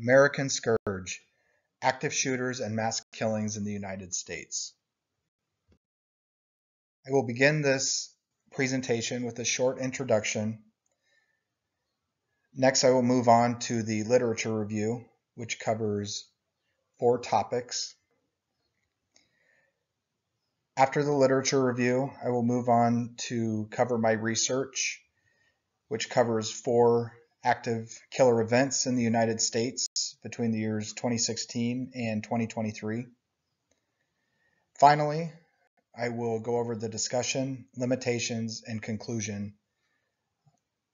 American Scourge, Active Shooters and Mass Killings in the United States. I will begin this presentation with a short introduction. Next, I will move on to the literature review, which covers four topics. After the literature review, I will move on to cover my research, which covers four active killer events in the United States between the years 2016 and 2023. Finally, I will go over the discussion, limitations, and conclusion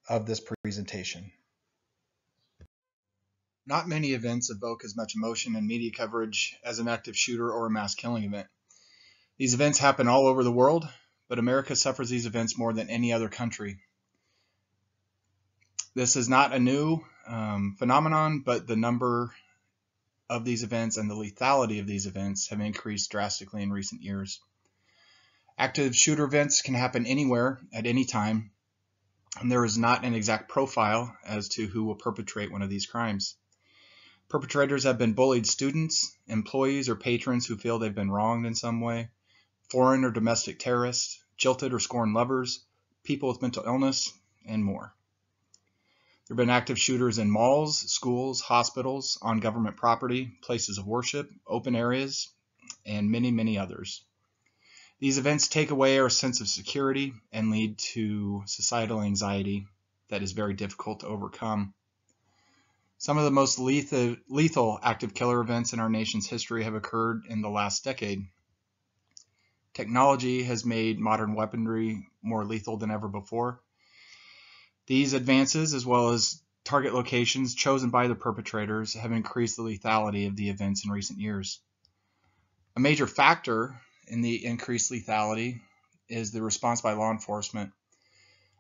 of this presentation. Not many events evoke as much emotion and media coverage as an active shooter or a mass killing event. These events happen all over the world, but America suffers these events more than any other country. This is not a new um, phenomenon, but the number of these events and the lethality of these events have increased drastically in recent years. Active shooter events can happen anywhere at any time, and there is not an exact profile as to who will perpetrate one of these crimes. Perpetrators have been bullied students, employees, or patrons who feel they've been wronged in some way, foreign or domestic terrorists, jilted or scorned lovers, people with mental illness, and more. There have been active shooters in malls, schools, hospitals, on government property, places of worship, open areas, and many, many others. These events take away our sense of security and lead to societal anxiety that is very difficult to overcome. Some of the most lethal, lethal active killer events in our nation's history have occurred in the last decade. Technology has made modern weaponry more lethal than ever before. These advances, as well as target locations chosen by the perpetrators, have increased the lethality of the events in recent years. A major factor in the increased lethality is the response by law enforcement.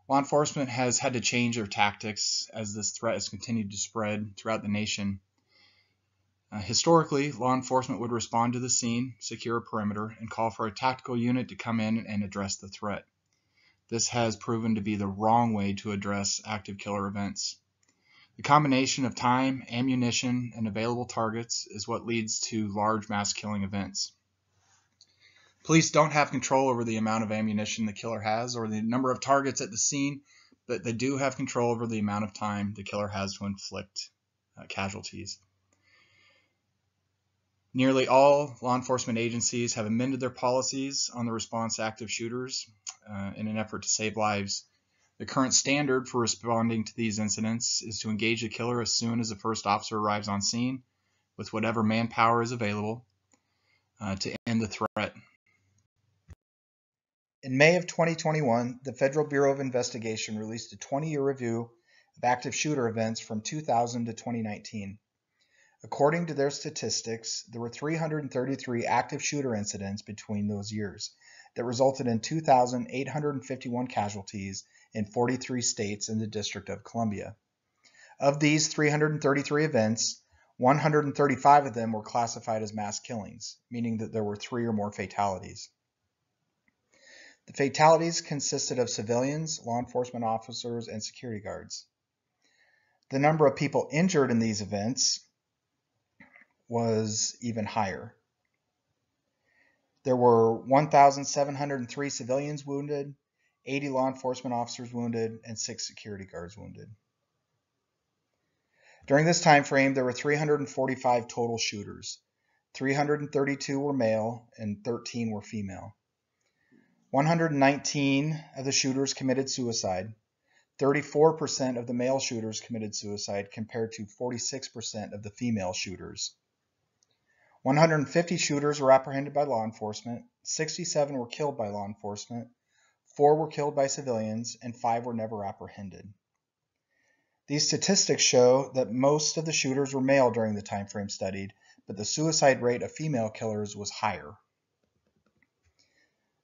Law enforcement has had to change their tactics as this threat has continued to spread throughout the nation. Uh, historically, law enforcement would respond to the scene, secure a perimeter, and call for a tactical unit to come in and address the threat. This has proven to be the wrong way to address active killer events. The combination of time, ammunition, and available targets is what leads to large mass killing events. Police don't have control over the amount of ammunition the killer has or the number of targets at the scene, but they do have control over the amount of time the killer has to inflict uh, casualties. Nearly all law enforcement agencies have amended their policies on the response to active shooters uh, in an effort to save lives. The current standard for responding to these incidents is to engage the killer as soon as the first officer arrives on scene with whatever manpower is available uh, to end the threat. In May of 2021, the Federal Bureau of Investigation released a 20 year review of active shooter events from 2000 to 2019. According to their statistics, there were 333 active shooter incidents between those years that resulted in 2,851 casualties in 43 states and the District of Columbia. Of these 333 events, 135 of them were classified as mass killings, meaning that there were three or more fatalities. The fatalities consisted of civilians, law enforcement officers, and security guards. The number of people injured in these events was even higher. There were 1,703 civilians wounded, 80 law enforcement officers wounded, and six security guards wounded. During this time frame, there were 345 total shooters. 332 were male and 13 were female. 119 of the shooters committed suicide. 34% of the male shooters committed suicide compared to 46% of the female shooters. 150 shooters were apprehended by law enforcement, 67 were killed by law enforcement, 4 were killed by civilians, and 5 were never apprehended. These statistics show that most of the shooters were male during the time frame studied, but the suicide rate of female killers was higher.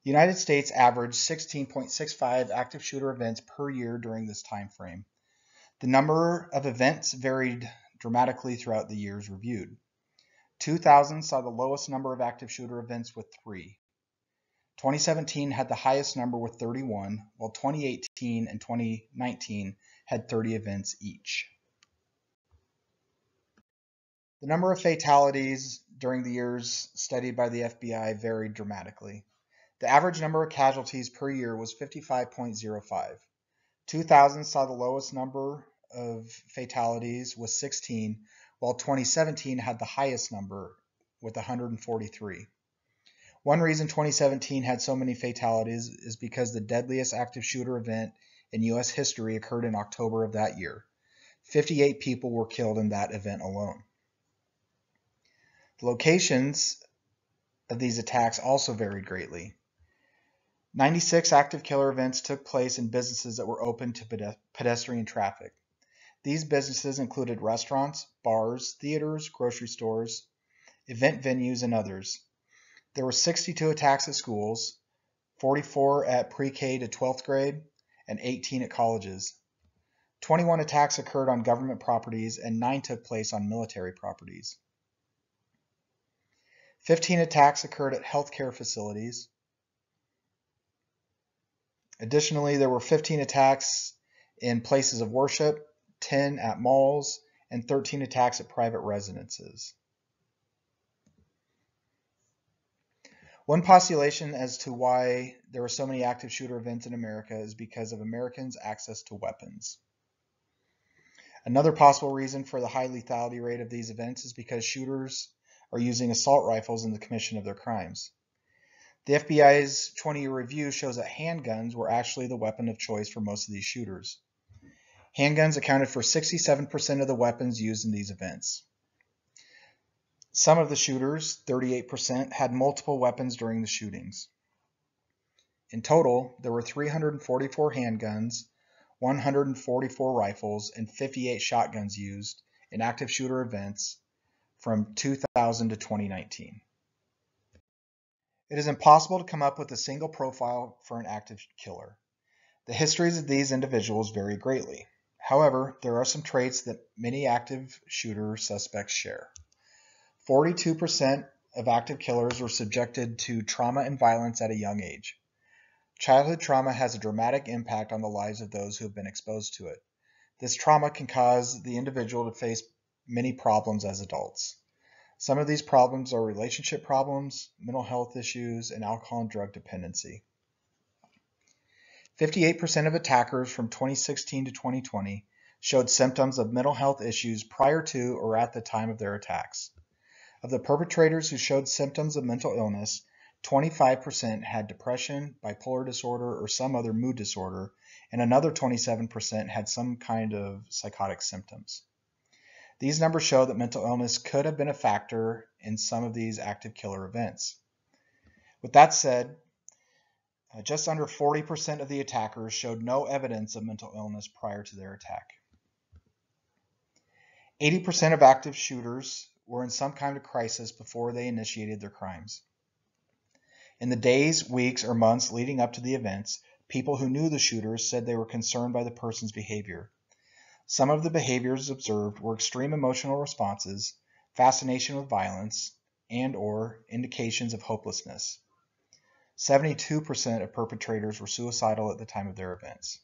The United States averaged 16.65 active shooter events per year during this time frame. The number of events varied dramatically throughout the years reviewed. 2000 saw the lowest number of active shooter events with three. 2017 had the highest number with 31, while 2018 and 2019 had 30 events each. The number of fatalities during the years studied by the FBI varied dramatically. The average number of casualties per year was 55.05. 2000 saw the lowest number of fatalities with 16, while 2017 had the highest number with 143. One reason 2017 had so many fatalities is because the deadliest active shooter event in U.S. history occurred in October of that year. 58 people were killed in that event alone. The locations of these attacks also varied greatly. 96 active killer events took place in businesses that were open to pedestrian traffic. These businesses included restaurants, bars, theaters, grocery stores, event venues, and others. There were 62 attacks at schools, 44 at pre-K to 12th grade, and 18 at colleges. 21 attacks occurred on government properties and 9 took place on military properties. 15 attacks occurred at healthcare facilities. Additionally, there were 15 attacks in places of worship, 10 at malls, and 13 attacks at private residences. One postulation as to why there are so many active shooter events in America is because of Americans' access to weapons. Another possible reason for the high lethality rate of these events is because shooters are using assault rifles in the commission of their crimes. The FBI's 20-year review shows that handguns were actually the weapon of choice for most of these shooters. Handguns accounted for 67% of the weapons used in these events. Some of the shooters, 38%, had multiple weapons during the shootings. In total, there were 344 handguns, 144 rifles, and 58 shotguns used in active shooter events from 2000 to 2019. It is impossible to come up with a single profile for an active killer. The histories of these individuals vary greatly. However, there are some traits that many active shooter suspects share. 42% of active killers were subjected to trauma and violence at a young age. Childhood trauma has a dramatic impact on the lives of those who have been exposed to it. This trauma can cause the individual to face many problems as adults. Some of these problems are relationship problems, mental health issues, and alcohol and drug dependency. 58% of attackers from 2016 to 2020 showed symptoms of mental health issues prior to or at the time of their attacks. Of the perpetrators who showed symptoms of mental illness, 25% had depression, bipolar disorder, or some other mood disorder, and another 27% had some kind of psychotic symptoms. These numbers show that mental illness could have been a factor in some of these active killer events. With that said, uh, just under 40% of the attackers showed no evidence of mental illness prior to their attack. 80% of active shooters were in some kind of crisis before they initiated their crimes. In the days, weeks, or months leading up to the events, people who knew the shooters said they were concerned by the person's behavior. Some of the behaviors observed were extreme emotional responses, fascination with violence, and or indications of hopelessness. 72% of perpetrators were suicidal at the time of their events.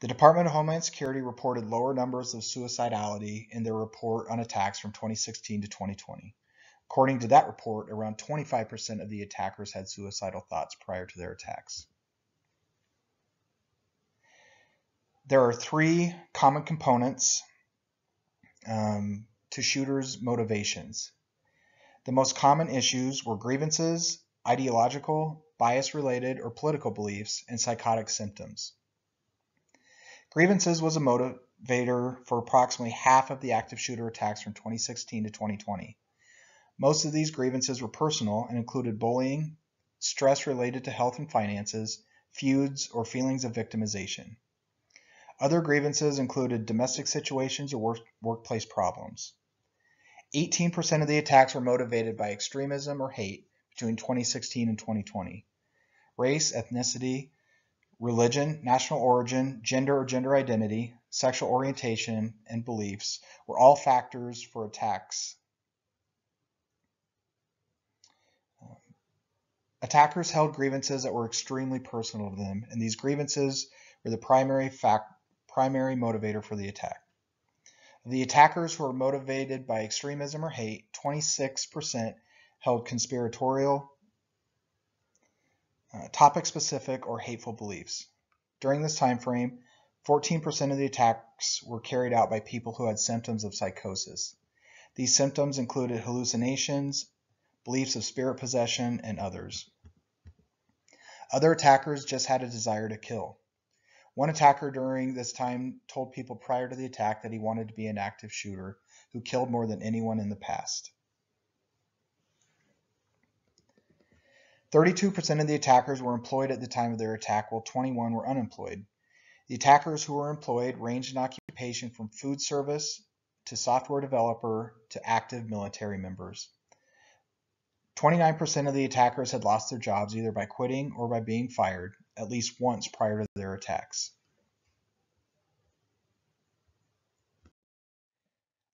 The Department of Homeland Security reported lower numbers of suicidality in their report on attacks from 2016 to 2020. According to that report, around 25% of the attackers had suicidal thoughts prior to their attacks. There are three common components um, to shooters' motivations. The most common issues were grievances, ideological, bias related, or political beliefs, and psychotic symptoms. Grievances was a motivator for approximately half of the active shooter attacks from 2016 to 2020. Most of these grievances were personal and included bullying, stress related to health and finances, feuds, or feelings of victimization. Other grievances included domestic situations or work workplace problems. 18% of the attacks were motivated by extremism or hate between 2016 and 2020. Race, ethnicity, religion, national origin, gender or gender identity, sexual orientation, and beliefs were all factors for attacks. Um, attackers held grievances that were extremely personal to them, and these grievances were the primary fact, primary motivator for the attack. The attackers who were motivated by extremism or hate, 26% held conspiratorial, uh, topic-specific, or hateful beliefs. During this time frame, 14% of the attacks were carried out by people who had symptoms of psychosis. These symptoms included hallucinations, beliefs of spirit possession, and others. Other attackers just had a desire to kill. One attacker during this time told people prior to the attack that he wanted to be an active shooter who killed more than anyone in the past. 32% of the attackers were employed at the time of their attack, while 21 were unemployed. The attackers who were employed ranged in occupation from food service to software developer to active military members. 29% of the attackers had lost their jobs either by quitting or by being fired at least once prior to their attacks.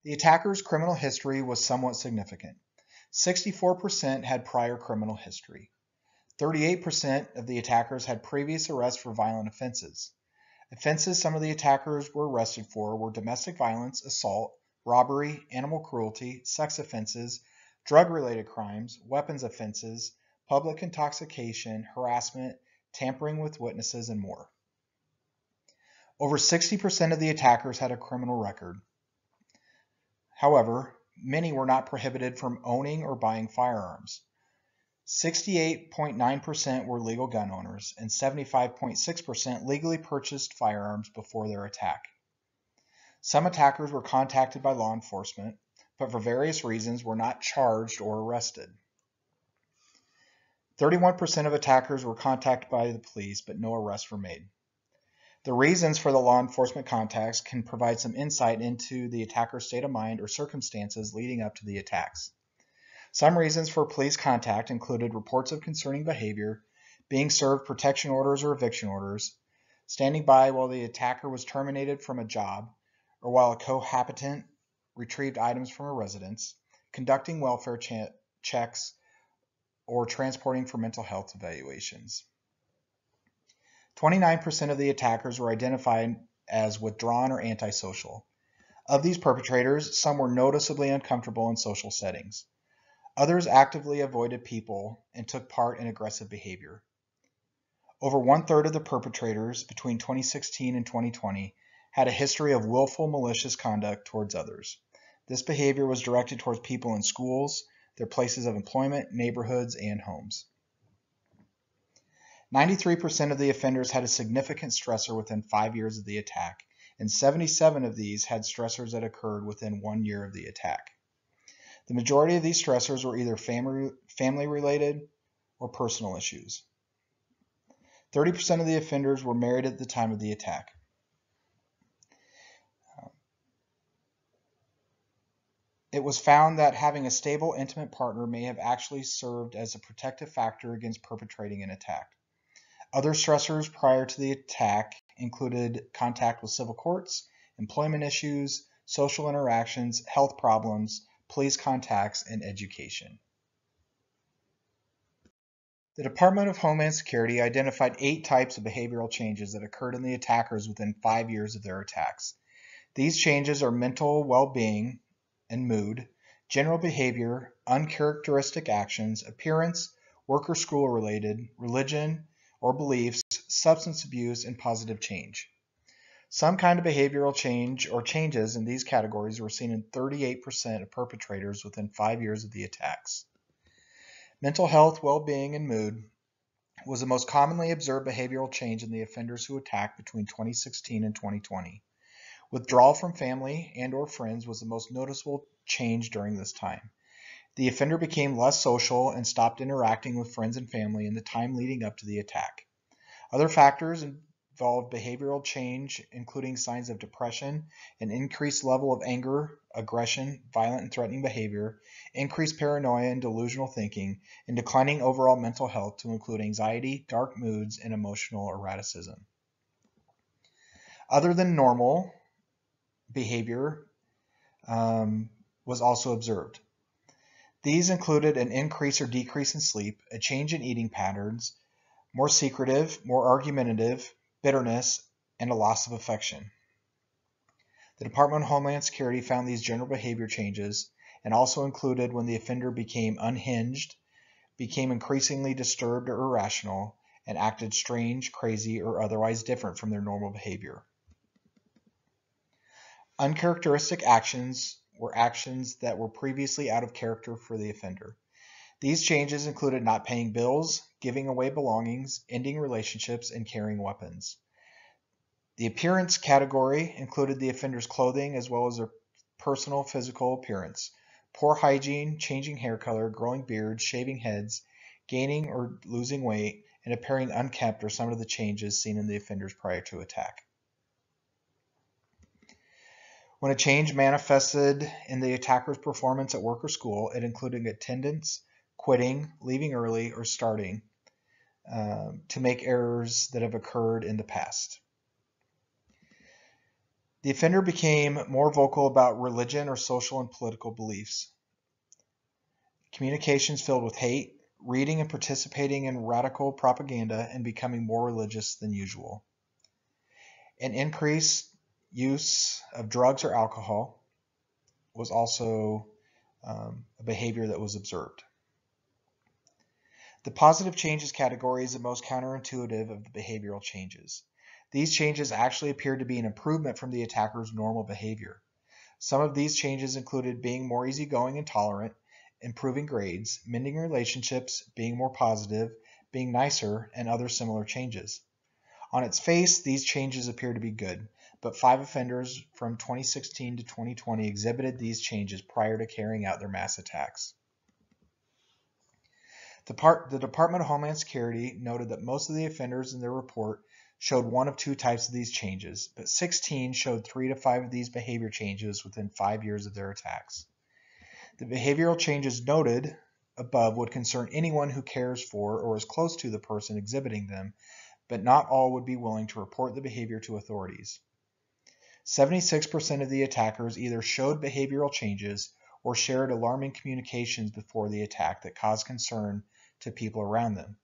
The attackers' criminal history was somewhat significant. 64% had prior criminal history. 38% of the attackers had previous arrests for violent offenses. Offenses some of the attackers were arrested for were domestic violence, assault, robbery, animal cruelty, sex offenses, drug-related crimes, weapons offenses, public intoxication, harassment, tampering with witnesses, and more. Over 60% of the attackers had a criminal record. However, many were not prohibited from owning or buying firearms. 68.9% were legal gun owners, and 75.6% legally purchased firearms before their attack. Some attackers were contacted by law enforcement, but for various reasons were not charged or arrested. 31% of attackers were contacted by the police, but no arrests were made. The reasons for the law enforcement contacts can provide some insight into the attacker's state of mind or circumstances leading up to the attacks. Some reasons for police contact included reports of concerning behavior, being served protection orders or eviction orders, standing by while the attacker was terminated from a job, or while a cohabitant retrieved items from a residence, conducting welfare checks, or transporting for mental health evaluations. 29% of the attackers were identified as withdrawn or antisocial. Of these perpetrators, some were noticeably uncomfortable in social settings. Others actively avoided people and took part in aggressive behavior. Over one third of the perpetrators between 2016 and 2020 had a history of willful malicious conduct towards others. This behavior was directed towards people in schools, their places of employment, neighborhoods, and homes. 93% of the offenders had a significant stressor within five years of the attack, and 77 of these had stressors that occurred within one year of the attack. The majority of these stressors were either family, family related or personal issues. 30% of the offenders were married at the time of the attack. It was found that having a stable, intimate partner may have actually served as a protective factor against perpetrating an attack. Other stressors prior to the attack included contact with civil courts, employment issues, social interactions, health problems, police contacts, and education. The Department of Homeland Security identified eight types of behavioral changes that occurred in the attackers within five years of their attacks. These changes are mental well-being and mood, general behavior, uncharacteristic actions, appearance, work or school related, religion or beliefs, substance abuse, and positive change. Some kind of behavioral change or changes in these categories were seen in 38% of perpetrators within five years of the attacks. Mental health, well-being, and mood was the most commonly observed behavioral change in the offenders who attacked between 2016 and 2020. Withdrawal from family and or friends was the most noticeable change during this time. The offender became less social and stopped interacting with friends and family in the time leading up to the attack. Other factors involved behavioral change, including signs of depression, an increased level of anger, aggression, violent and threatening behavior, increased paranoia and delusional thinking, and declining overall mental health to include anxiety, dark moods, and emotional erraticism. Other than normal behavior um, was also observed. These included an increase or decrease in sleep, a change in eating patterns, more secretive, more argumentative, bitterness, and a loss of affection. The Department of Homeland Security found these general behavior changes and also included when the offender became unhinged, became increasingly disturbed or irrational, and acted strange, crazy, or otherwise different from their normal behavior. Uncharacteristic actions were actions that were previously out of character for the offender. These changes included not paying bills, giving away belongings, ending relationships, and carrying weapons. The appearance category included the offender's clothing as well as their personal physical appearance, poor hygiene, changing hair color, growing beards, shaving heads, gaining or losing weight, and appearing unkempt are some of the changes seen in the offenders prior to attack. When a change manifested in the attacker's performance at work or school, it included attendance, quitting, leaving early, or starting um, to make errors that have occurred in the past. The offender became more vocal about religion or social and political beliefs. Communications filled with hate, reading and participating in radical propaganda, and becoming more religious than usual. An increase use of drugs or alcohol was also um, a behavior that was observed. The positive changes category is the most counterintuitive of the behavioral changes. These changes actually appeared to be an improvement from the attacker's normal behavior. Some of these changes included being more easygoing and tolerant, improving grades, mending relationships, being more positive, being nicer, and other similar changes. On its face, these changes appear to be good, but five offenders from 2016 to 2020 exhibited these changes prior to carrying out their mass attacks. The, part, the, Department of Homeland Security noted that most of the offenders in their report showed one of two types of these changes, but 16 showed three to five of these behavior changes within five years of their attacks. The behavioral changes noted above would concern anyone who cares for or is close to the person exhibiting them, but not all would be willing to report the behavior to authorities. 76% of the attackers either showed behavioral changes or shared alarming communications before the attack that caused concern to people around them.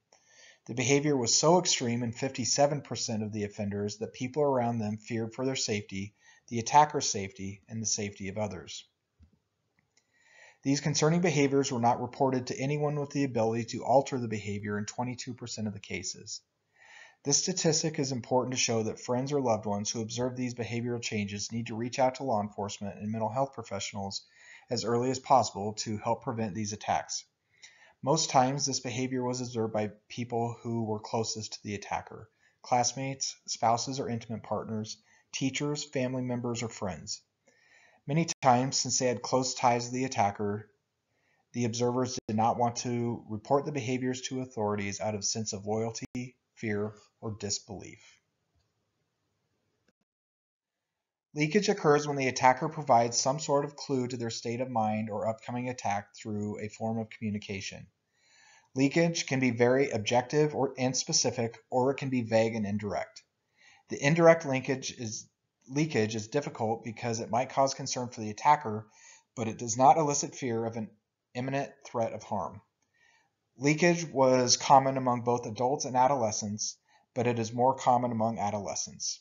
The behavior was so extreme in 57% of the offenders that people around them feared for their safety, the attacker's safety, and the safety of others. These concerning behaviors were not reported to anyone with the ability to alter the behavior in 22% of the cases. This statistic is important to show that friends or loved ones who observe these behavioral changes need to reach out to law enforcement and mental health professionals as early as possible to help prevent these attacks. Most times, this behavior was observed by people who were closest to the attacker classmates, spouses or intimate partners, teachers, family members, or friends. Many times, since they had close ties to the attacker, the observers did not want to report the behaviors to authorities out of sense of loyalty, fear, or disbelief. Leakage occurs when the attacker provides some sort of clue to their state of mind or upcoming attack through a form of communication. Leakage can be very objective or and specific, or it can be vague and indirect. The indirect linkage is leakage is difficult because it might cause concern for the attacker, but it does not elicit fear of an imminent threat of harm. Leakage was common among both adults and adolescents, but it is more common among adolescents.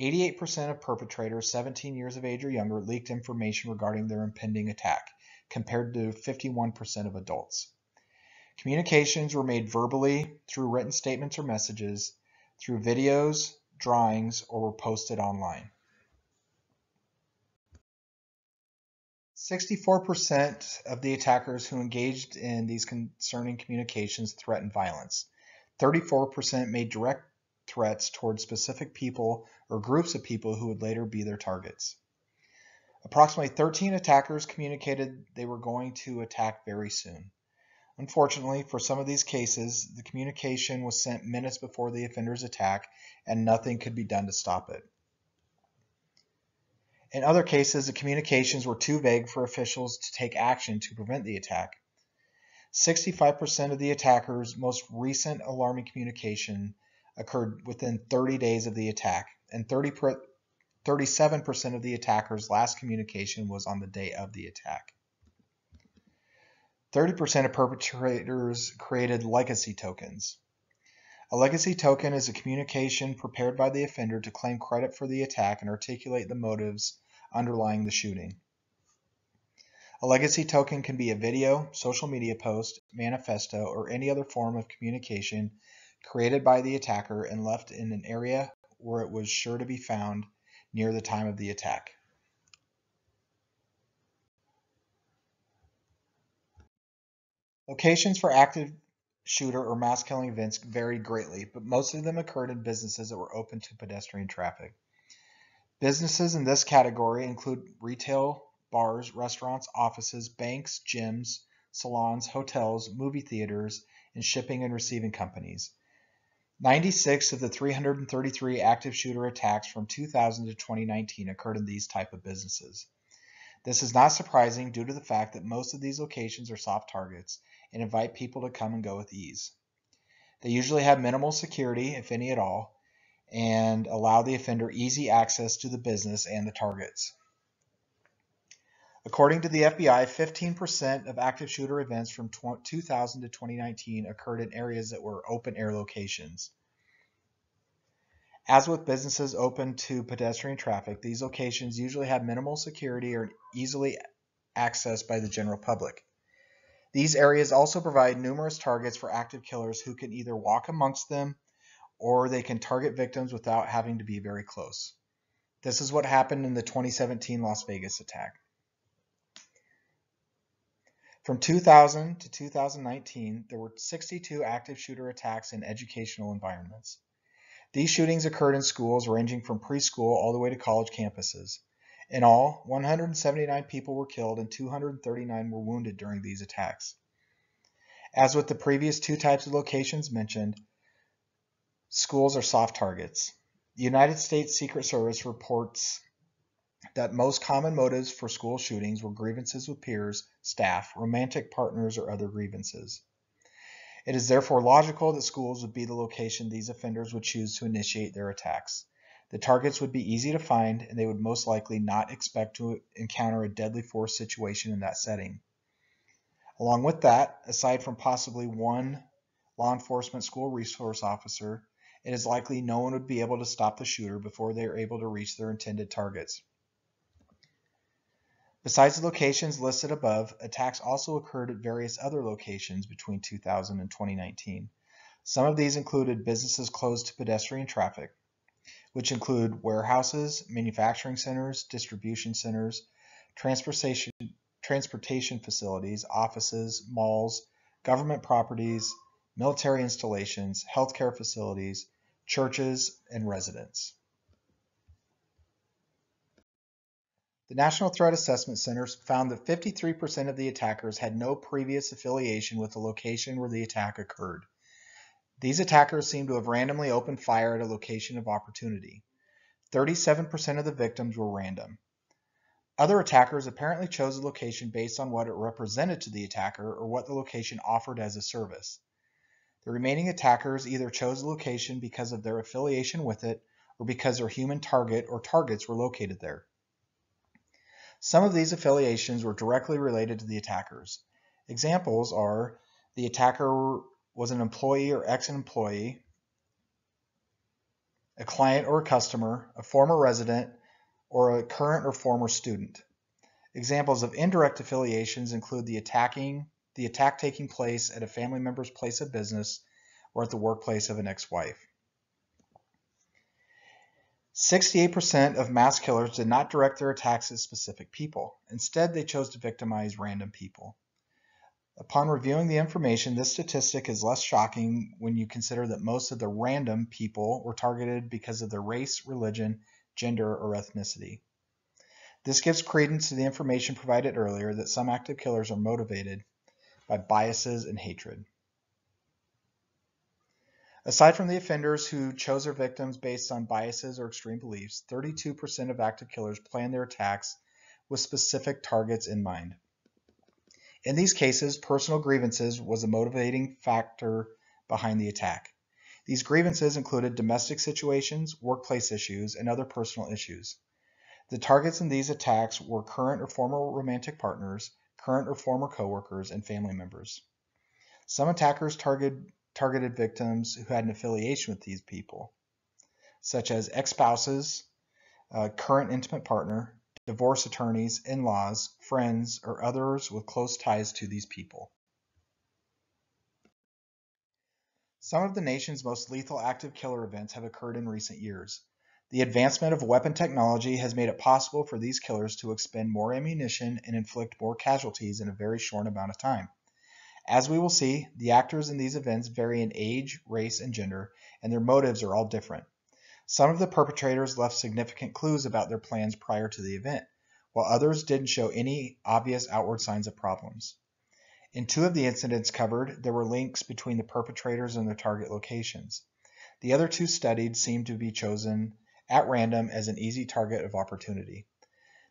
88% of perpetrators 17 years of age or younger leaked information regarding their impending attack, compared to 51% of adults. Communications were made verbally, through written statements or messages, through videos, drawings, or were posted online. 64% of the attackers who engaged in these concerning communications threatened violence. 34% made direct threats toward specific people or groups of people who would later be their targets. Approximately 13 attackers communicated they were going to attack very soon. Unfortunately, for some of these cases, the communication was sent minutes before the offender's attack and nothing could be done to stop it. In other cases, the communications were too vague for officials to take action to prevent the attack. 65% of the attackers' most recent alarming communication occurred within 30 days of the attack, and 30 37% of the attackers' last communication was on the day of the attack. 30% of perpetrators created legacy tokens. A legacy token is a communication prepared by the offender to claim credit for the attack and articulate the motives underlying the shooting. A legacy token can be a video, social media post, manifesto, or any other form of communication created by the attacker and left in an area where it was sure to be found near the time of the attack. Locations for active shooter or mass killing events varied greatly, but most of them occurred in businesses that were open to pedestrian traffic. Businesses in this category include retail, bars, restaurants, offices, banks, gyms, salons, hotels, movie theaters, and shipping and receiving companies. 96 of the 333 active shooter attacks from 2000 to 2019 occurred in these type of businesses. This is not surprising due to the fact that most of these locations are soft targets and invite people to come and go with ease. They usually have minimal security, if any at all, and allow the offender easy access to the business and the targets. According to the FBI, 15% of active shooter events from 2000 to 2019 occurred in areas that were open air locations. As with businesses open to pedestrian traffic, these locations usually have minimal security or easily accessed by the general public. These areas also provide numerous targets for active killers who can either walk amongst them or they can target victims without having to be very close. This is what happened in the 2017 Las Vegas attack. From 2000 to 2019, there were 62 active shooter attacks in educational environments. These shootings occurred in schools ranging from preschool all the way to college campuses. In all, 179 people were killed and 239 were wounded during these attacks. As with the previous two types of locations mentioned, schools are soft targets. The United States Secret Service reports that most common motives for school shootings were grievances with peers, staff, romantic partners, or other grievances. It is therefore logical that schools would be the location these offenders would choose to initiate their attacks. The targets would be easy to find, and they would most likely not expect to encounter a deadly force situation in that setting. Along with that, aside from possibly one law enforcement school resource officer, it is likely no one would be able to stop the shooter before they are able to reach their intended targets. Besides the locations listed above, attacks also occurred at various other locations between 2000 and 2019. Some of these included businesses closed to pedestrian traffic, which include warehouses, manufacturing centers, distribution centers, transportation, transportation facilities, offices, malls, government properties, military installations, healthcare facilities, churches, and residents. The National Threat Assessment Center found that 53% of the attackers had no previous affiliation with the location where the attack occurred. These attackers seem to have randomly opened fire at a location of opportunity. 37% of the victims were random. Other attackers apparently chose a location based on what it represented to the attacker or what the location offered as a service. The remaining attackers either chose a location because of their affiliation with it or because their human target or targets were located there. Some of these affiliations were directly related to the attackers. Examples are the attacker was an employee or ex-employee, a client or a customer, a former resident, or a current or former student. Examples of indirect affiliations include the attacking, the attack taking place at a family member's place of business or at the workplace of an ex-wife. 68% of mass killers did not direct their attacks at specific people. Instead, they chose to victimize random people. Upon reviewing the information, this statistic is less shocking when you consider that most of the random people were targeted because of their race, religion, gender, or ethnicity. This gives credence to the information provided earlier that some active killers are motivated by biases and hatred. Aside from the offenders who chose their victims based on biases or extreme beliefs, 32% of active killers plan their attacks with specific targets in mind. In these cases, personal grievances was a motivating factor behind the attack. These grievances included domestic situations, workplace issues, and other personal issues. The targets in these attacks were current or former romantic partners, current or former coworkers, and family members. Some attackers targeted targeted victims who had an affiliation with these people, such as ex-spouses, uh, current intimate partner, divorce attorneys, in laws, friends, or others with close ties to these people. Some of the nation's most lethal active killer events have occurred in recent years. The advancement of weapon technology has made it possible for these killers to expend more ammunition and inflict more casualties in a very short amount of time. As we will see, the actors in these events vary in age, race, and gender, and their motives are all different. Some of the perpetrators left significant clues about their plans prior to the event, while others didn't show any obvious outward signs of problems. In two of the incidents covered, there were links between the perpetrators and their target locations. The other two studied seemed to be chosen at random as an easy target of opportunity.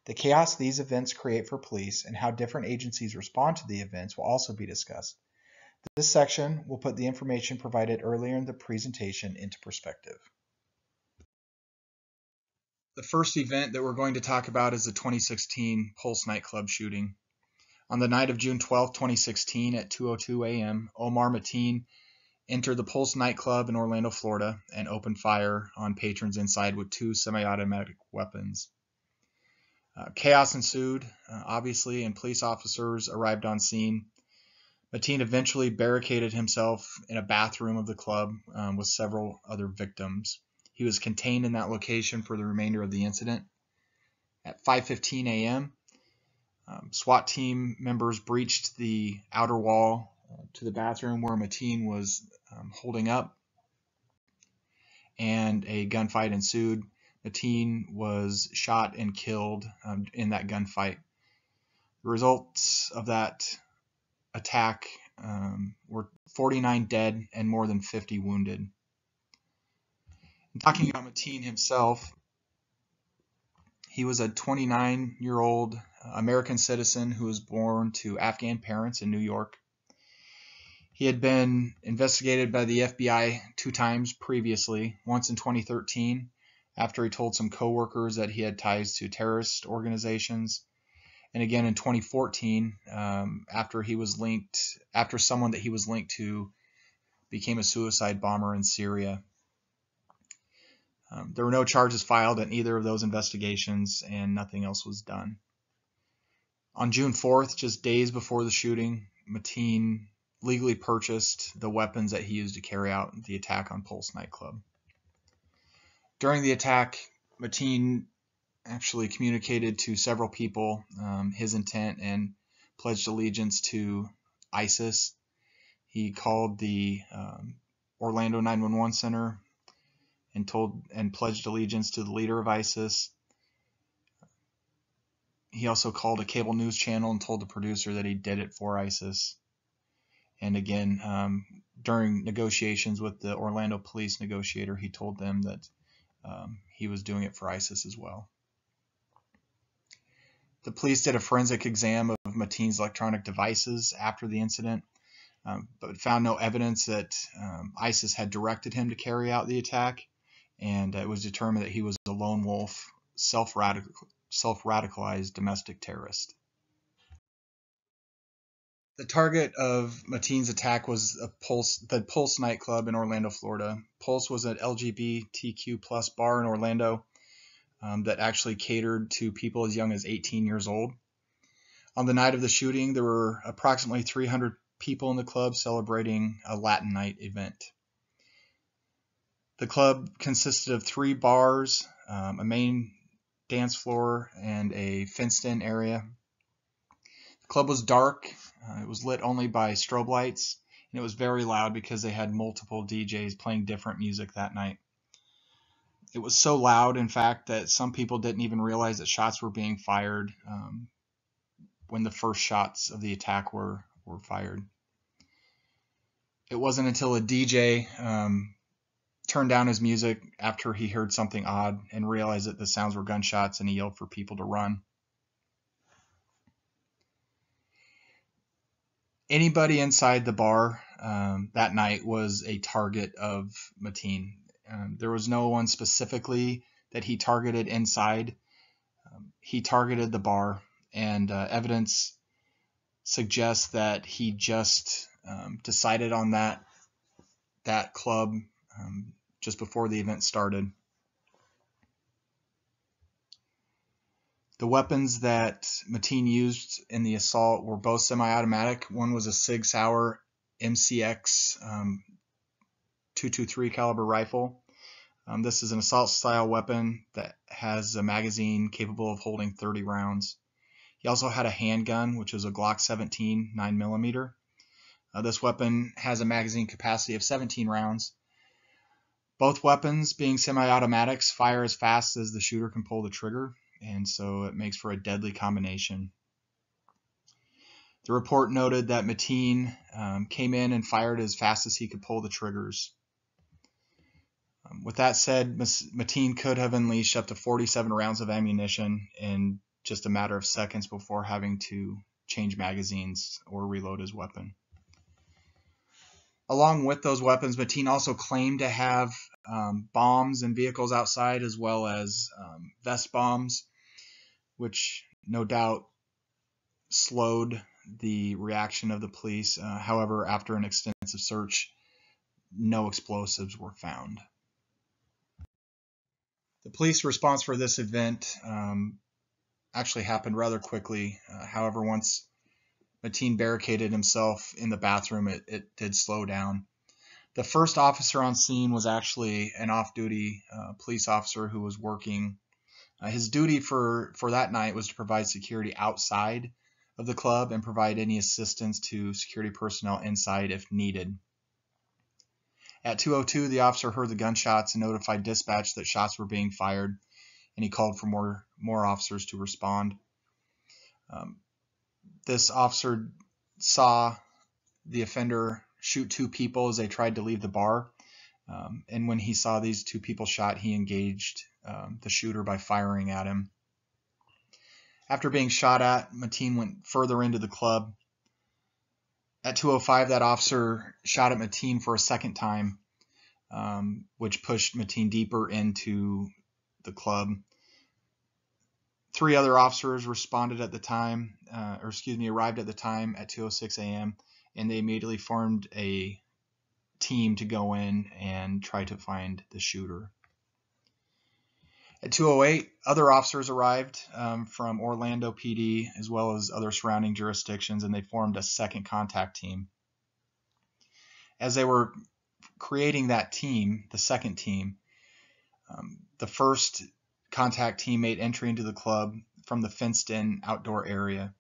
The chaos these events create for police and how different agencies respond to the events will also be discussed. This section will put the information provided earlier in the presentation into perspective. The first event that we're going to talk about is the 2016 Pulse nightclub shooting. On the night of June 12, 2016 at 2:02 a.m., Omar Mateen entered the Pulse nightclub in Orlando, Florida, and opened fire on patrons inside with two semi-automatic weapons. Uh, chaos ensued, uh, obviously, and police officers arrived on scene. Mateen eventually barricaded himself in a bathroom of the club um, with several other victims. He was contained in that location for the remainder of the incident. At 5:15 a.m., um, SWAT team members breached the outer wall uh, to the bathroom where Mateen was um, holding up, and a gunfight ensued. Mateen was shot and killed um, in that gunfight. The results of that attack um, were 49 dead and more than 50 wounded. Talking about Mateen himself, he was a 29 year old American citizen who was born to Afghan parents in New York. He had been investigated by the FBI two times previously, once in 2013 after he told some coworkers that he had ties to terrorist organizations, and again in 2014 um, after he was linked after someone that he was linked to became a suicide bomber in Syria. Um, there were no charges filed in either of those investigations, and nothing else was done. On June 4th, just days before the shooting, Mateen legally purchased the weapons that he used to carry out the attack on Pulse nightclub. During the attack, Mateen actually communicated to several people um, his intent and pledged allegiance to ISIS. He called the um, Orlando 911 Center and told and pledged allegiance to the leader of ISIS. He also called a cable news channel and told the producer that he did it for ISIS. And again, um, during negotiations with the Orlando police negotiator, he told them that um, he was doing it for ISIS as well. The police did a forensic exam of Mateen's electronic devices after the incident, um, but found no evidence that um, ISIS had directed him to carry out the attack, and it was determined that he was a lone wolf, self-radicalized domestic terrorist. The target of Mateen's attack was Pulse, the Pulse nightclub in Orlando, Florida. Pulse was an LGBTQ plus bar in Orlando um, that actually catered to people as young as 18 years old. On the night of the shooting, there were approximately 300 people in the club celebrating a Latin night event. The club consisted of three bars, um, a main dance floor, and a fenced in area. The club was dark. Uh, it was lit only by strobe lights, and it was very loud because they had multiple DJs playing different music that night. It was so loud, in fact, that some people didn't even realize that shots were being fired um, when the first shots of the attack were, were fired. It wasn't until a DJ um, turned down his music after he heard something odd and realized that the sounds were gunshots and he yelled for people to run. Anybody inside the bar um, that night was a target of Mateen. Um, there was no one specifically that he targeted inside. Um, he targeted the bar, and uh, evidence suggests that he just um, decided on that that club um, just before the event started. The weapons that Mateen used in the assault were both semi-automatic. One was a Sig Sauer MCX um, 223 caliber rifle. Um, this is an assault style weapon that has a magazine capable of holding 30 rounds. He also had a handgun, which was a Glock 17 9mm. Uh, this weapon has a magazine capacity of 17 rounds. Both weapons, being semi-automatics, fire as fast as the shooter can pull the trigger, and so it makes for a deadly combination. The report noted that Mateen um, came in and fired as fast as he could pull the triggers. Um, with that said, Mateen could have unleashed up to 47 rounds of ammunition in just a matter of seconds before having to change magazines or reload his weapon. Along with those weapons, Mateen also claimed to have um, bombs and vehicles outside as well as um, vest bombs, which no doubt slowed the reaction of the police. Uh, however, after an extensive search, no explosives were found. The police response for this event um, actually happened rather quickly. Uh, however, once Mateen barricaded himself in the bathroom, it, it did slow down. The first officer on scene was actually an off-duty uh, police officer who was working. Uh, his duty for, for that night was to provide security outside of the club and provide any assistance to security personnel inside if needed. At 202, the officer heard the gunshots and notified dispatch that shots were being fired and he called for more more officers to respond. Um, this officer saw the offender shoot two people as they tried to leave the bar. Um, and when he saw these two people shot, he engaged um, the shooter by firing at him. After being shot at, Mateen went further into the club. At 205, that officer shot at Mateen for a second time, um, which pushed Mateen deeper into the club. Three other officers responded at the time, uh, or excuse me, arrived at the time at 2:06 a.m. and they immediately formed a team to go in and try to find the shooter. At 2:08, other officers arrived um, from Orlando PD as well as other surrounding jurisdictions, and they formed a second contact team. As they were creating that team, the second team, um, the first contact team made entry into the club from the fenced in outdoor area.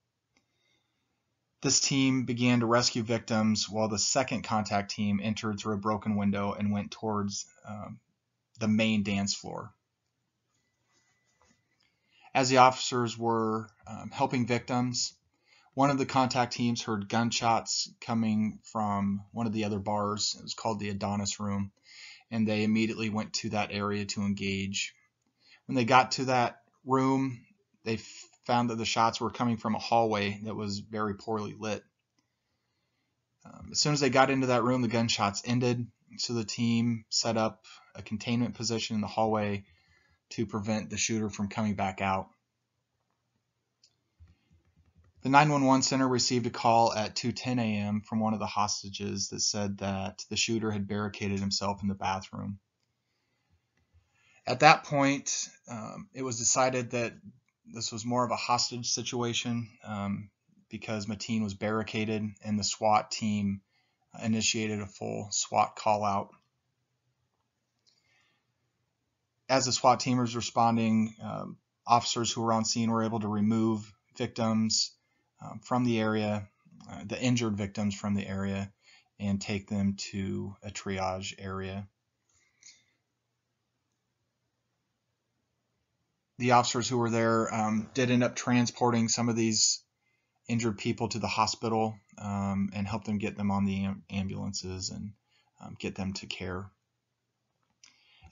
This team began to rescue victims while the second contact team entered through a broken window and went towards um, the main dance floor. As the officers were um, helping victims, one of the contact teams heard gunshots coming from one of the other bars. It was called the Adonis Room, and they immediately went to that area to engage when they got to that room, they found that the shots were coming from a hallway that was very poorly lit. Um, as soon as they got into that room, the gunshots ended. So the team set up a containment position in the hallway to prevent the shooter from coming back out. The 911 center received a call at 2:10 a.m. from one of the hostages that said that the shooter had barricaded himself in the bathroom. At that point, um, it was decided that this was more of a hostage situation um, because Mateen was barricaded and the SWAT team initiated a full SWAT call out. As the SWAT team was responding, um, officers who were on scene were able to remove victims um, from the area, uh, the injured victims from the area, and take them to a triage area. The officers who were there um, did end up transporting some of these injured people to the hospital um, and help them get them on the ambulances and um, get them to care.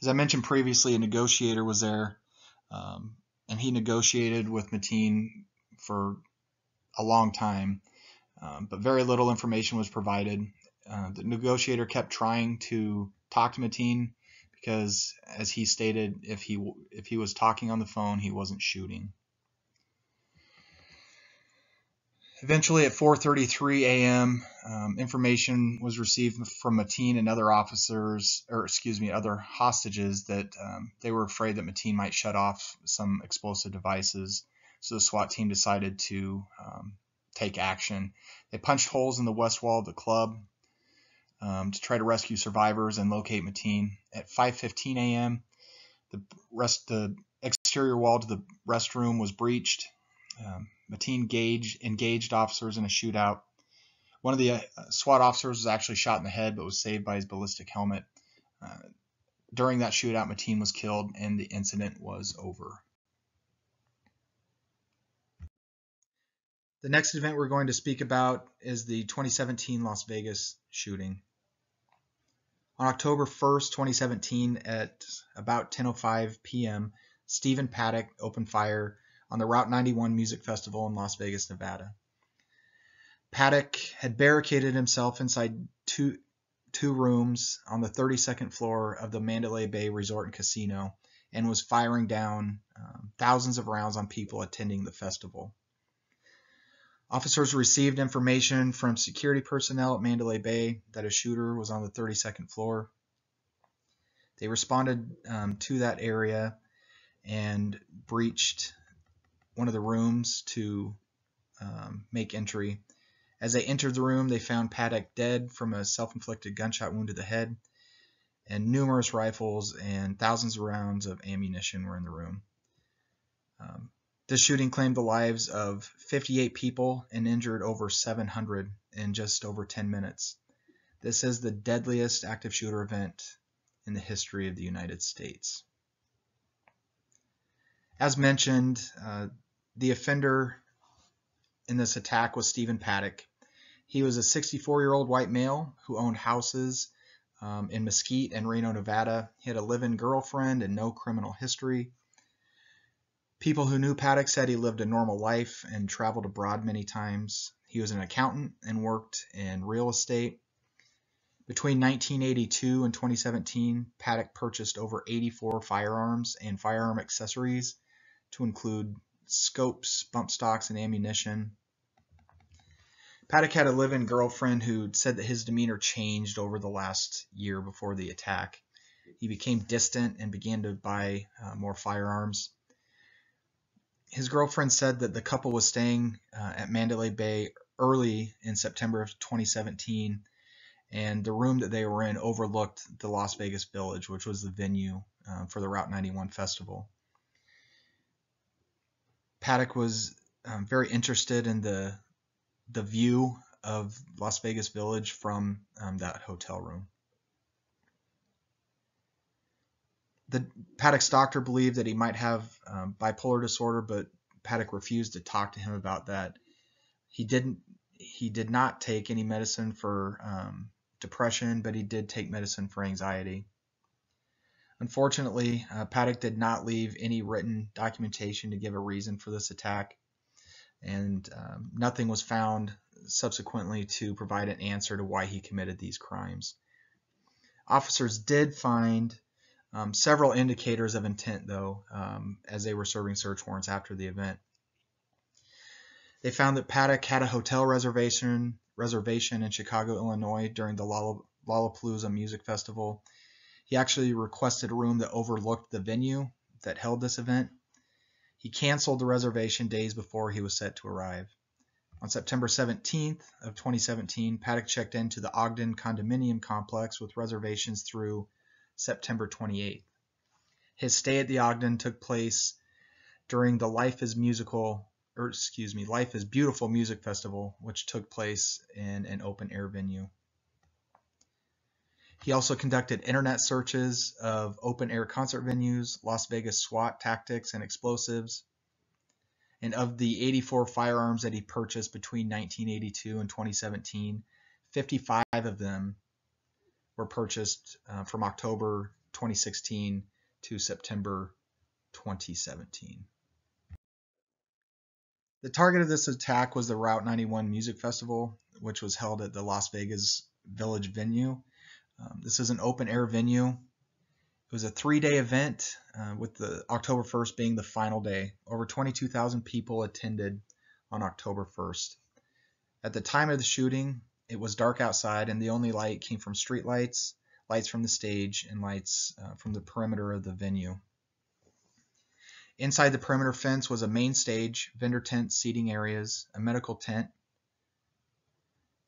As I mentioned previously, a negotiator was there, um, and he negotiated with Mateen for a long time, um, but very little information was provided. Uh, the negotiator kept trying to talk to Mateen, because as he stated if he if he was talking on the phone he wasn't shooting eventually at 4:33 a.m. Um, information was received from Mateen and other officers or excuse me other hostages that um, they were afraid that Mateen might shut off some explosive devices So the SWAT team decided to um, take action. They punched holes in the west wall of the club um, to try to rescue survivors and locate Mateen. At 5:15 a.m., the rest the exterior wall to the restroom was breached. Um, Mateen Gage engaged officers in a shootout. One of the uh, SWAT officers was actually shot in the head, but was saved by his ballistic helmet. Uh, during that shootout, Mateen was killed, and the incident was over. The next event we're going to speak about is the 2017 Las Vegas shooting. On October 1st, 2017, at about 10:05 p.m., Stephen Paddock opened fire on the Route 91 Music Festival in Las Vegas, Nevada. Paddock had barricaded himself inside two two rooms on the 32nd floor of the Mandalay Bay Resort and Casino and was firing down um, thousands of rounds on people attending the festival. Officers received information from security personnel at Mandalay Bay that a shooter was on the 32nd floor. They responded um, to that area and breached one of the rooms to um, make entry. As they entered the room, they found Paddock dead from a self inflicted gunshot wound to the head, and numerous rifles and thousands of rounds of ammunition were in the room. Um, this shooting claimed the lives of 58 people and injured over 700 in just over 10 minutes. This is the deadliest active shooter event in the history of the United States. As mentioned, uh, the offender in this attack was Stephen Paddock. He was a 64 year old white male who owned houses um, in Mesquite and Reno, Nevada. He had a live in girlfriend and no criminal history. People who knew Paddock said he lived a normal life and traveled abroad many times. He was an accountant and worked in real estate. Between 1982 and 2017, Paddock purchased over 84 firearms and firearm accessories to include scopes, bump stocks, and ammunition. Paddock had a live in girlfriend who said that his demeanor changed over the last year before the attack. He became distant and began to buy uh, more firearms his girlfriend said that the couple was staying uh, at Mandalay Bay early in September of 2017, and the room that they were in overlooked the Las Vegas Village, which was the venue uh, for the Route 91 festival. Paddock was um, very interested in the the view of Las Vegas Village from um, that hotel room. The Paddock's doctor believed that he might have um, bipolar disorder, but Paddock refused to talk to him about that. He didn't. He did not take any medicine for um, depression, but he did take medicine for anxiety. Unfortunately, uh, Paddock did not leave any written documentation to give a reason for this attack, and um, nothing was found subsequently to provide an answer to why he committed these crimes. Officers did find um, several indicators of intent, though, um, as they were serving search warrants after the event. They found that Paddock had a hotel reservation reservation in Chicago, Illinois during the Lollapalooza Music Festival. He actually requested a room that overlooked the venue that held this event. He canceled the reservation days before he was set to arrive. On September 17th of 2017, Paddock checked into the Ogden condominium complex with reservations through September 28th. His stay at the Ogden took place during the Life is Musical, or excuse me, Life is Beautiful Music Festival, which took place in an open air venue. He also conducted internet searches of open air concert venues, Las Vegas SWAT tactics and explosives. And of the 84 firearms that he purchased between 1982 and 2017, 55 of them were purchased uh, from October 2016 to September 2017. The target of this attack was the Route 91 Music Festival, which was held at the Las Vegas Village venue. Um, this is an open air venue. It was a three day event, uh, with the October 1st being the final day. Over 22,000 people attended on October 1st. At the time of the shooting, it was dark outside, and the only light came from street lights, lights from the stage, and lights uh, from the perimeter of the venue. Inside the perimeter fence was a main stage, vendor tent seating areas, a medical tent,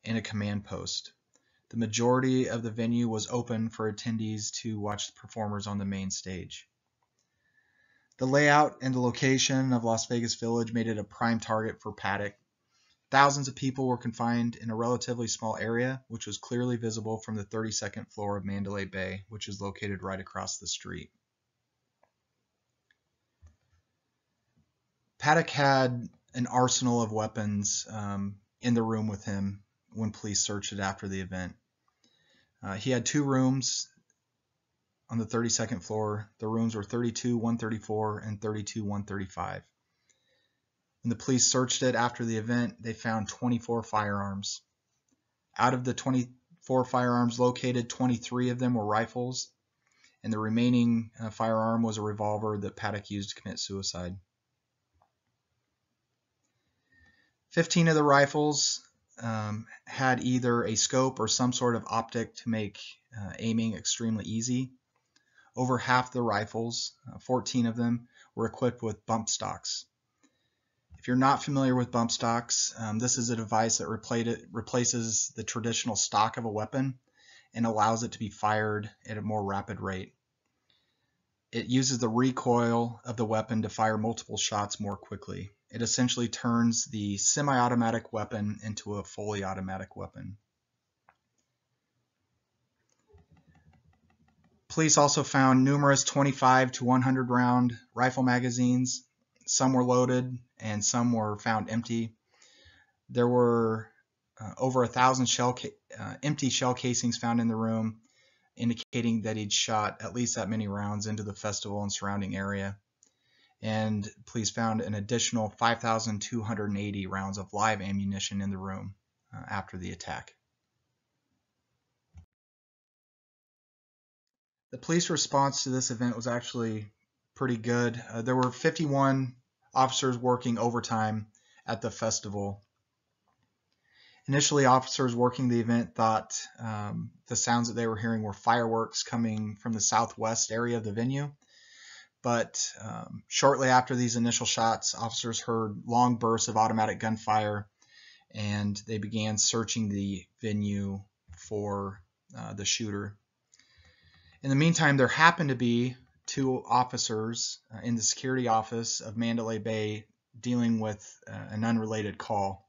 and a command post. The majority of the venue was open for attendees to watch the performers on the main stage. The layout and the location of Las Vegas Village made it a prime target for Paddock. Thousands of people were confined in a relatively small area, which was clearly visible from the 32nd floor of Mandalay Bay, which is located right across the street. Paddock had an arsenal of weapons um, in the room with him when police searched it after the event. Uh, he had two rooms on the 32nd floor. The rooms were 32 134 and 32 135. When the police searched it after the event, they found 24 firearms. Out of the 24 firearms located, 23 of them were rifles, and the remaining uh, firearm was a revolver that Paddock used to commit suicide. 15 of the rifles um, had either a scope or some sort of optic to make uh, aiming extremely easy. Over half the rifles, uh, 14 of them, were equipped with bump stocks. If you're not familiar with bump stocks, um, this is a device that replaces the traditional stock of a weapon and allows it to be fired at a more rapid rate. It uses the recoil of the weapon to fire multiple shots more quickly. It essentially turns the semi-automatic weapon into a fully automatic weapon. Police also found numerous 25 to 100 round rifle magazines. Some were loaded and some were found empty. There were uh, over a thousand shell uh, empty shell casings found in the room, indicating that he'd shot at least that many rounds into the festival and surrounding area and police found an additional 5,280 rounds of live ammunition in the room uh, after the attack. The police response to this event was actually pretty good. Uh, there were 51 officers working overtime at the festival. Initially, officers working the event thought um, the sounds that they were hearing were fireworks coming from the southwest area of the venue. But um, shortly after these initial shots, officers heard long bursts of automatic gunfire and they began searching the venue for uh, the shooter. In the meantime, there happened to be two officers uh, in the security office of Mandalay Bay dealing with uh, an unrelated call.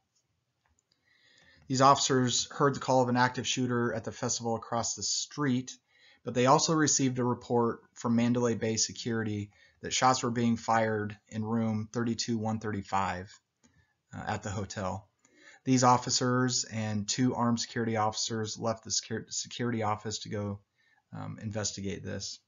These officers heard the call of an active shooter at the festival across the street but they also received a report from Mandalay Bay Security that shots were being fired in room 32135 uh, at the hotel. These officers and two armed security officers left the security office to go um, investigate this.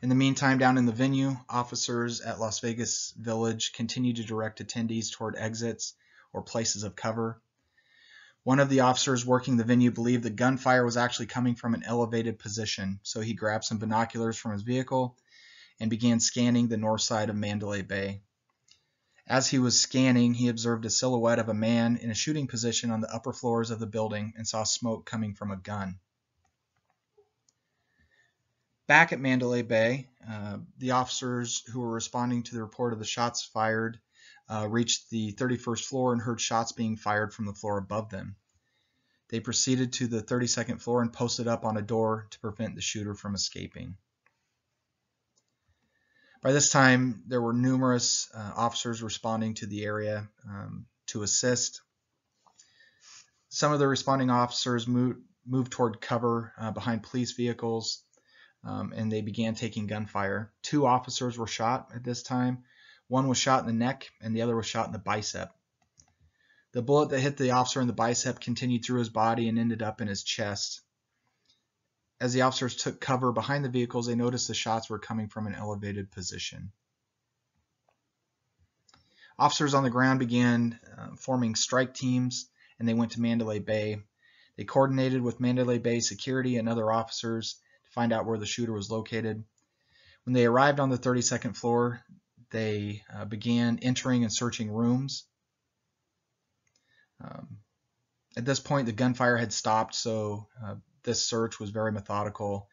In the meantime, down in the venue, officers at Las Vegas Village continue to direct attendees toward exits or places of cover. One of the officers working the venue believed the gunfire was actually coming from an elevated position, so he grabbed some binoculars from his vehicle and began scanning the north side of Mandalay Bay. As he was scanning, he observed a silhouette of a man in a shooting position on the upper floors of the building and saw smoke coming from a gun. Back at Mandalay Bay, uh, the officers who were responding to the report of the shots fired uh, reached the 31st floor and heard shots being fired from the floor above them. They proceeded to the 32nd floor and posted up on a door to prevent the shooter from escaping. By this time, there were numerous uh, officers responding to the area um, to assist. Some of the responding officers moved, moved toward cover uh, behind police vehicles um, and they began taking gunfire. Two officers were shot at this time, one was shot in the neck and the other was shot in the bicep. The bullet that hit the officer in the bicep continued through his body and ended up in his chest. As the officers took cover behind the vehicles, they noticed the shots were coming from an elevated position. Officers on the ground began uh, forming strike teams and they went to Mandalay Bay. They coordinated with Mandalay Bay security and other officers to find out where the shooter was located. When they arrived on the 32nd floor, they uh, began entering and searching rooms. Um, at this point, the gunfire had stopped, so uh, this search was very methodical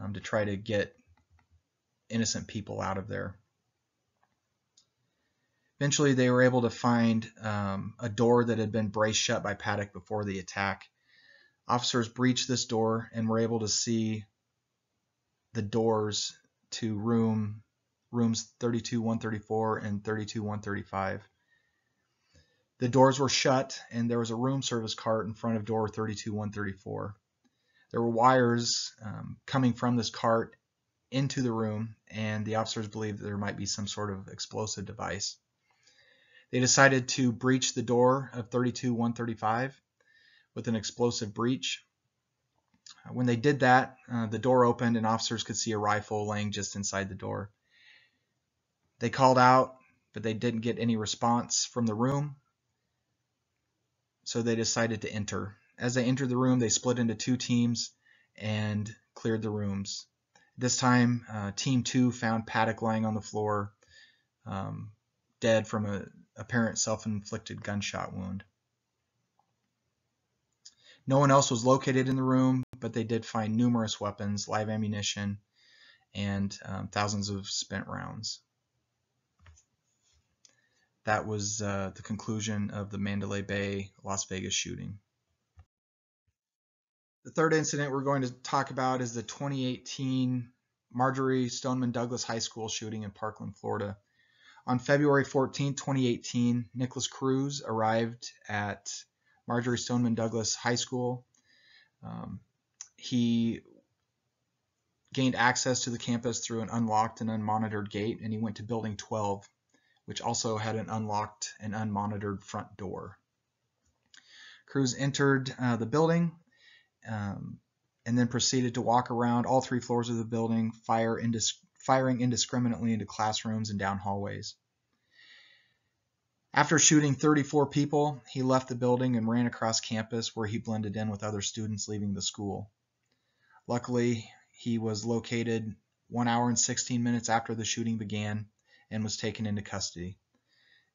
um, to try to get innocent people out of there. Eventually, they were able to find um, a door that had been braced shut by Paddock before the attack. Officers breached this door and were able to see the doors to room rooms 32 134 and 32 135. The doors were shut and there was a room service cart in front of door 32 134. There were wires um, coming from this cart into the room and the officers believed that there might be some sort of explosive device. They decided to breach the door of 32 135 with an explosive breach. When they did that, uh, the door opened and officers could see a rifle laying just inside the door. They called out, but they didn't get any response from the room, so they decided to enter. As they entered the room, they split into two teams and cleared the rooms. This time, uh, Team 2 found Paddock lying on the floor, um, dead from a apparent self-inflicted gunshot wound. No one else was located in the room, but they did find numerous weapons, live ammunition, and um, thousands of spent rounds. That was uh, the conclusion of the Mandalay Bay Las Vegas shooting. The third incident we're going to talk about is the 2018 Marjory Stoneman Douglas High School shooting in Parkland, Florida. On February 14, 2018, Nicholas Cruz arrived at Marjory Stoneman Douglas High School. Um, he gained access to the campus through an unlocked and unmonitored gate, and he went to Building 12, which also had an unlocked and unmonitored front door. Cruz entered uh, the building um, and then proceeded to walk around all three floors of the building, fire indis firing indiscriminately into classrooms and down hallways. After shooting 34 people, he left the building and ran across campus where he blended in with other students leaving the school. Luckily, he was located one hour and 16 minutes after the shooting began and was taken into custody.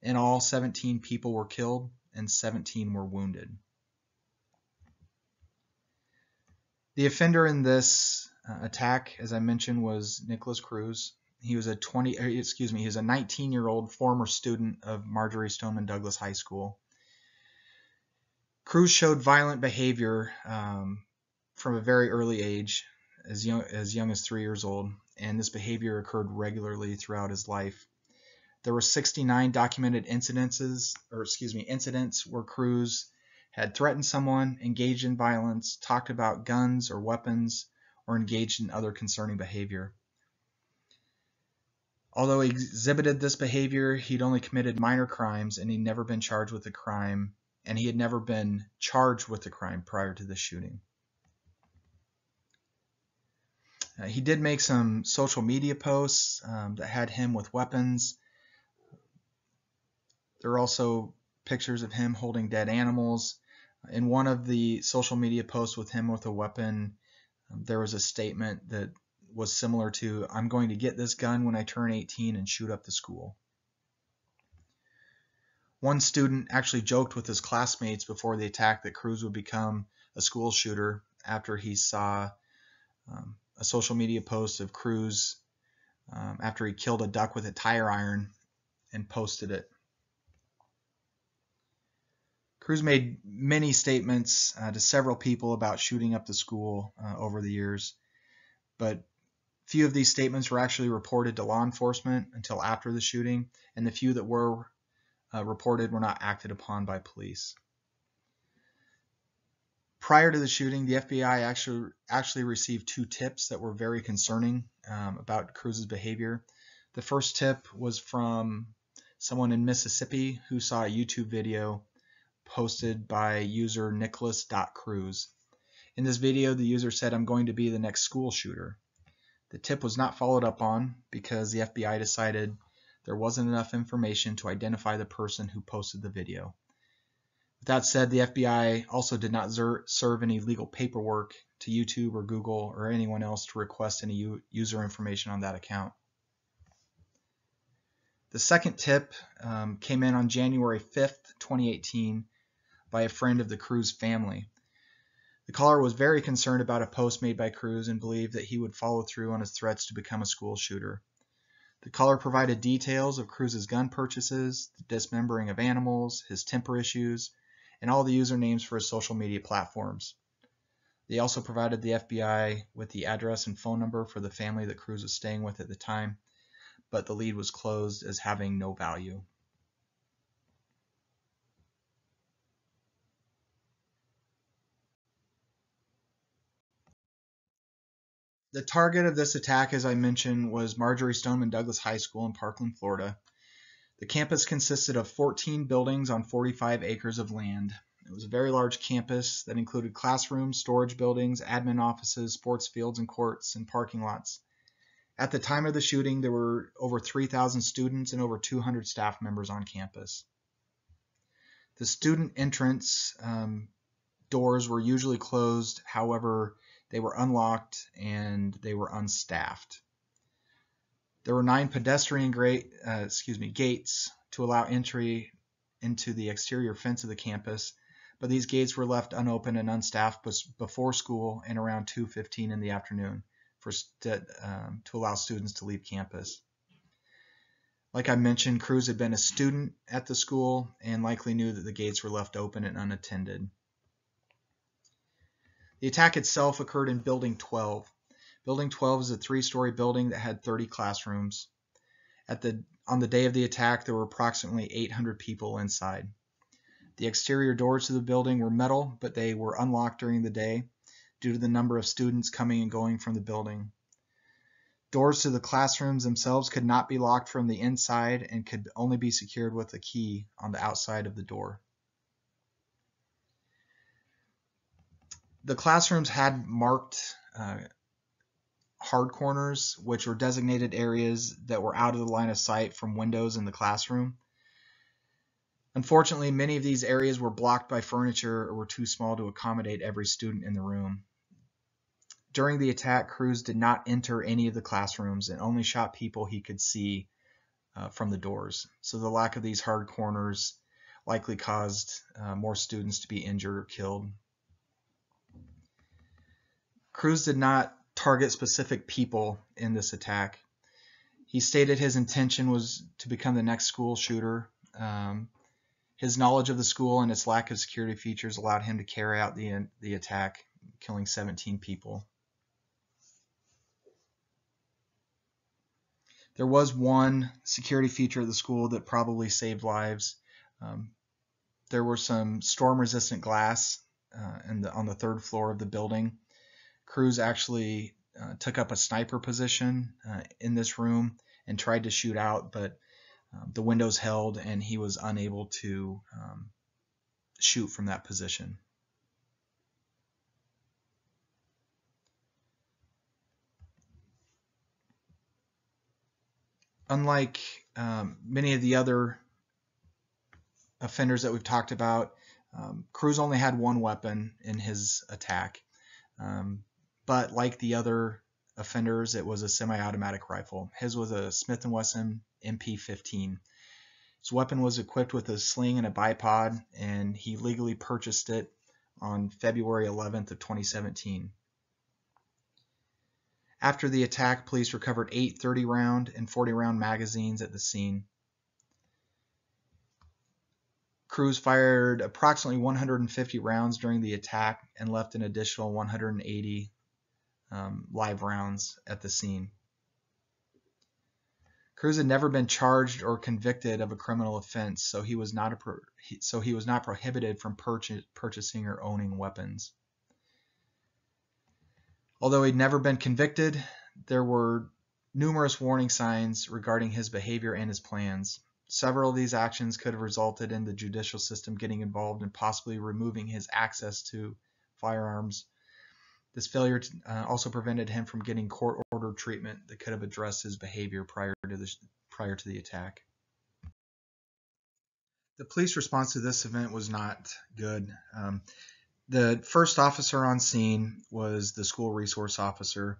In all, 17 people were killed and 17 were wounded. The offender in this uh, attack, as I mentioned, was Nicholas Cruz. He was a 20, er, excuse me, he's a 19-year-old former student of Marjory Stoneman Douglas High School. Cruz showed violent behavior um, from a very early age, as young as young as three years old, and this behavior occurred regularly throughout his life. There were 69 documented incidences, or excuse me, incidents where Cruz had threatened someone, engaged in violence, talked about guns or weapons, or engaged in other concerning behavior. Although he exhibited this behavior, he'd only committed minor crimes and he'd never been charged with a crime, and he had never been charged with a crime prior to the shooting. Uh, he did make some social media posts um, that had him with weapons. There are also pictures of him holding dead animals. In one of the social media posts with him with a weapon, um, there was a statement that was similar to, I'm going to get this gun when I turn 18 and shoot up the school. One student actually joked with his classmates before the attack that Cruz would become a school shooter after he saw um, a social media post of Cruz um, after he killed a duck with a tire iron and posted it. Cruz made many statements uh, to several people about shooting up the school uh, over the years, but few of these statements were actually reported to law enforcement until after the shooting, and the few that were uh, reported were not acted upon by police. Prior to the shooting, the FBI actually actually received two tips that were very concerning um, about Cruz's behavior. The first tip was from someone in Mississippi who saw a YouTube video posted by user nicholas.cruz. In this video, the user said, I'm going to be the next school shooter. The tip was not followed up on because the FBI decided there wasn't enough information to identify the person who posted the video. With that said, the FBI also did not serve any legal paperwork to YouTube or Google or anyone else to request any user information on that account. The second tip um, came in on January 5th, 2018 by a friend of the Cruz family. The caller was very concerned about a post made by Cruz and believed that he would follow through on his threats to become a school shooter. The caller provided details of Cruz's gun purchases, the dismembering of animals, his temper issues, and all the usernames for his social media platforms. They also provided the FBI with the address and phone number for the family that Cruz was staying with at the time, but the lead was closed as having no value. The target of this attack, as I mentioned, was Marjory Stoneman Douglas High School in Parkland, Florida. The campus consisted of 14 buildings on 45 acres of land. It was a very large campus that included classrooms, storage buildings, admin offices, sports fields and courts, and parking lots. At the time of the shooting, there were over 3,000 students and over 200 staff members on campus. The student entrance um, doors were usually closed, however, they were unlocked and they were unstaffed. There were nine pedestrian grate, uh, excuse me, gates to allow entry into the exterior fence of the campus, but these gates were left unopened and unstaffed before school and around 2.15 in the afternoon for um, to allow students to leave campus. Like I mentioned, Cruz had been a student at the school and likely knew that the gates were left open and unattended. The attack itself occurred in Building 12. Building 12 is a three-story building that had 30 classrooms. At the on the day of the attack, there were approximately 800 people inside. The exterior doors to the building were metal, but they were unlocked during the day due to the number of students coming and going from the building. Doors to the classrooms themselves could not be locked from the inside and could only be secured with a key on the outside of the door. The classrooms had marked uh, hard corners, which were designated areas that were out of the line of sight from windows in the classroom. Unfortunately, many of these areas were blocked by furniture or were too small to accommodate every student in the room. During the attack, Cruz did not enter any of the classrooms and only shot people he could see uh, from the doors. So the lack of these hard corners likely caused uh, more students to be injured or killed. Cruz did not target specific people in this attack. He stated his intention was to become the next school shooter. Um, his knowledge of the school and its lack of security features allowed him to carry out the, the attack, killing 17 people. There was one security feature of the school that probably saved lives. Um, there were some storm-resistant glass uh, the, on the third floor of the building Cruz actually uh, took up a sniper position uh, in this room and tried to shoot out, but um, the windows held and he was unable to um, shoot from that position. Unlike um, many of the other offenders that we've talked about, um, Cruz only had one weapon in his attack. Um, but like the other offenders, it was a semi-automatic rifle. His was a Smith & Wesson MP15. His weapon was equipped with a sling and a bipod, and he legally purchased it on February 11th of 2017. After the attack, police recovered eight 30-round and 40-round magazines at the scene. Cruz fired approximately 150 rounds during the attack and left an additional 180 um, live rounds at the scene. Cruz had never been charged or convicted of a criminal offense, so he was not pro- so he was not prohibited from purchase, purchasing or owning weapons. Although he'd never been convicted, there were numerous warning signs regarding his behavior and his plans. Several of these actions could have resulted in the judicial system getting involved and possibly removing his access to firearms this failure uh, also prevented him from getting court-ordered treatment that could have addressed his behavior prior to the prior to the attack. The police response to this event was not good. Um, the first officer on scene was the school resource officer.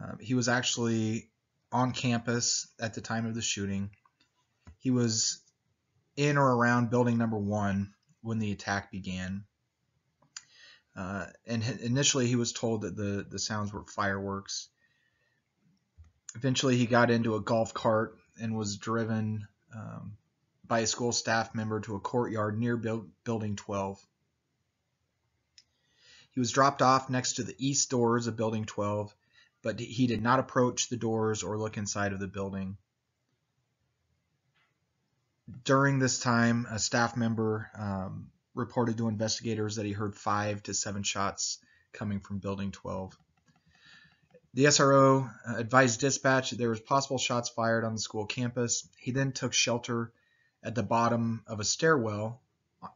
Uh, he was actually on campus at the time of the shooting. He was in or around building number one when the attack began. Uh, and initially, he was told that the, the sounds were fireworks. Eventually, he got into a golf cart and was driven um, by a school staff member to a courtyard near build, Building 12. He was dropped off next to the east doors of Building 12, but he did not approach the doors or look inside of the building. During this time, a staff member um, reported to investigators that he heard five to seven shots coming from Building 12. The SRO uh, advised dispatch that there was possible shots fired on the school campus. He then took shelter at the bottom of a stairwell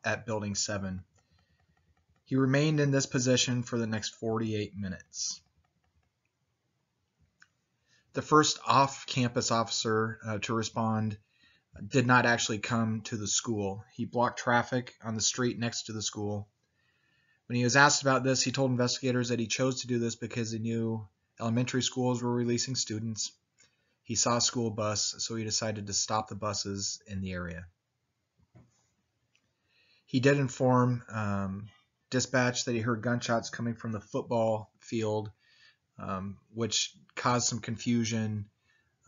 at Building 7. He remained in this position for the next 48 minutes. The first off campus officer uh, to respond did not actually come to the school. He blocked traffic on the street next to the school. When he was asked about this, he told investigators that he chose to do this because he knew elementary schools were releasing students. He saw a school bus, so he decided to stop the buses in the area. He did inform um, dispatch that he heard gunshots coming from the football field, um, which caused some confusion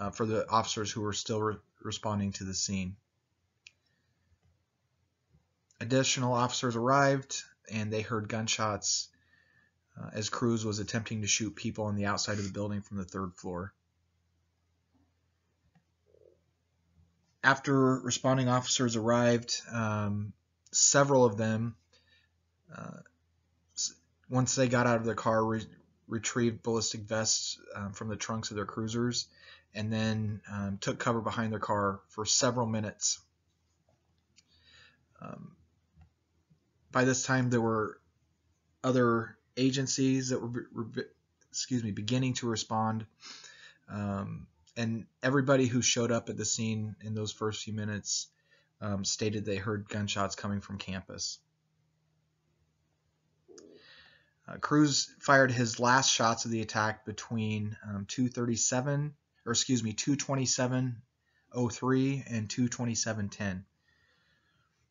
uh, for the officers who were still responding to the scene. Additional officers arrived and they heard gunshots uh, as Cruz was attempting to shoot people on the outside of the building from the third floor. After responding officers arrived, um, several of them, uh, once they got out of their car, re retrieved ballistic vests um, from the trunks of their cruisers and then um, took cover behind their car for several minutes. Um, by this time, there were other agencies that were, excuse me, beginning to respond. Um, and everybody who showed up at the scene in those first few minutes um, stated they heard gunshots coming from campus. Uh, Cruz fired his last shots of the attack between um, 237, or excuse me, 227.03 and 227.10.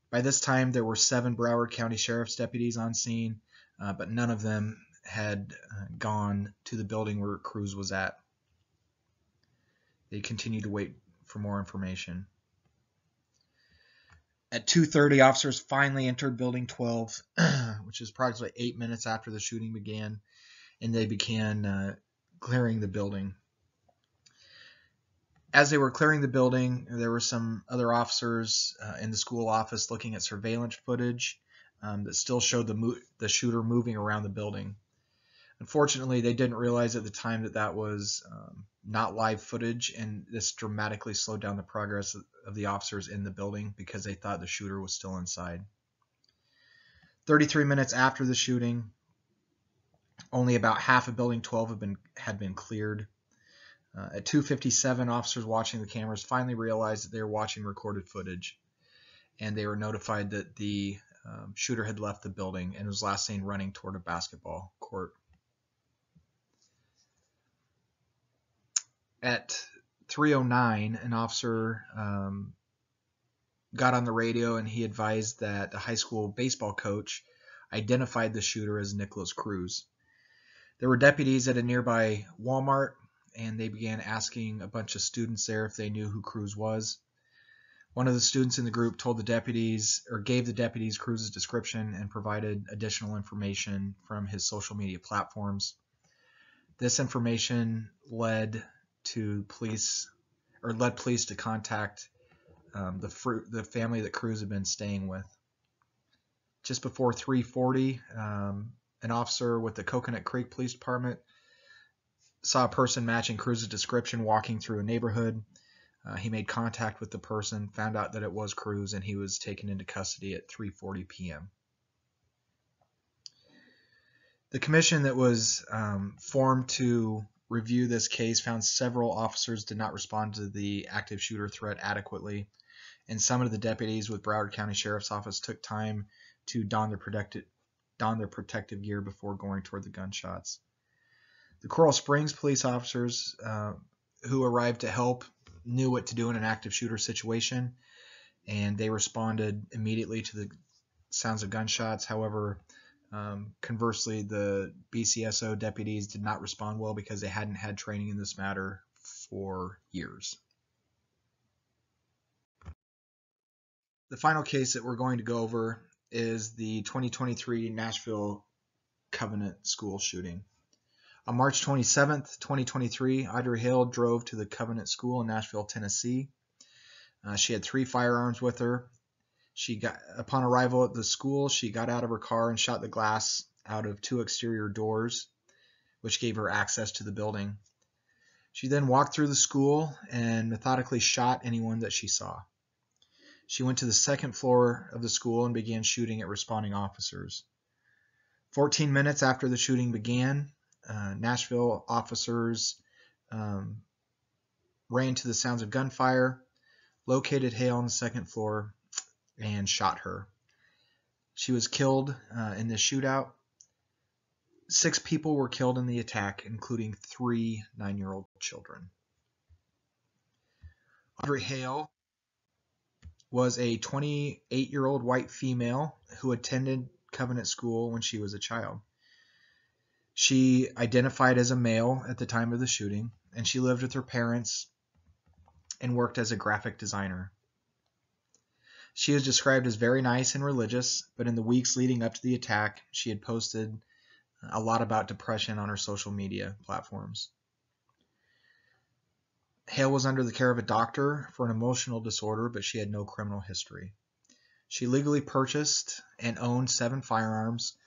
By this time, there were seven Broward County Sheriff's deputies on scene, uh, but none of them had uh, gone to the building where Cruz was at. They continued to wait for more information. At 2:30, officers finally entered Building 12, which is approximately eight minutes after the shooting began, and they began uh, clearing the building. As they were clearing the building, there were some other officers uh, in the school office looking at surveillance footage um, that still showed the, the shooter moving around the building. Unfortunately, they didn't realize at the time that that was um, not live footage, and this dramatically slowed down the progress of the officers in the building because they thought the shooter was still inside. 33 minutes after the shooting, only about half of Building 12 had been had been cleared. Uh, at 2:57, officers watching the cameras finally realized that they were watching recorded footage, and they were notified that the um, shooter had left the building and was last seen running toward a basketball court. At 3:09, an officer um, got on the radio and he advised that a high school baseball coach identified the shooter as Nicholas Cruz. There were deputies at a nearby Walmart and they began asking a bunch of students there if they knew who Cruz was. One of the students in the group told the deputies or gave the deputies Cruz's description and provided additional information from his social media platforms. This information led to police or led police to contact um, the fruit, the family that Cruz had been staying with. Just before 3:40, um, an officer with the Coconut Creek Police Department saw a person matching Cruz's description walking through a neighborhood. Uh, he made contact with the person, found out that it was Cruz, and he was taken into custody at 3:40 p.m. The commission that was um, formed to review this case found several officers did not respond to the active shooter threat adequately, and some of the deputies with Broward County Sheriff's Office took time to don their protective don their protective gear before going toward the gunshots. The Coral Springs police officers uh, who arrived to help knew what to do in an active shooter situation, and they responded immediately to the sounds of gunshots. However, um, conversely, the BCSO deputies did not respond well because they hadn't had training in this matter for years. The final case that we're going to go over is the 2023 Nashville Covenant School shooting. On March 27, 2023, Audrey Hale drove to the Covenant School in Nashville, Tennessee. Uh, she had three firearms with her. She got upon arrival at the school, she got out of her car and shot the glass out of two exterior doors, which gave her access to the building. She then walked through the school and methodically shot anyone that she saw. She went to the second floor of the school and began shooting at responding officers. 14 minutes after the shooting began, uh, Nashville officers um, ran to the sounds of gunfire, located Hale on the second floor, and shot her. She was killed uh, in this shootout. Six people were killed in the attack, including three nine year old children. Audrey Hale was a 28 year old white female who attended Covenant School when she was a child. She identified as a male at the time of the shooting, and she lived with her parents and worked as a graphic designer. She is described as very nice and religious, but in the weeks leading up to the attack, she had posted a lot about depression on her social media platforms. Hale was under the care of a doctor for an emotional disorder, but she had no criminal history. She legally purchased and owned seven firearms.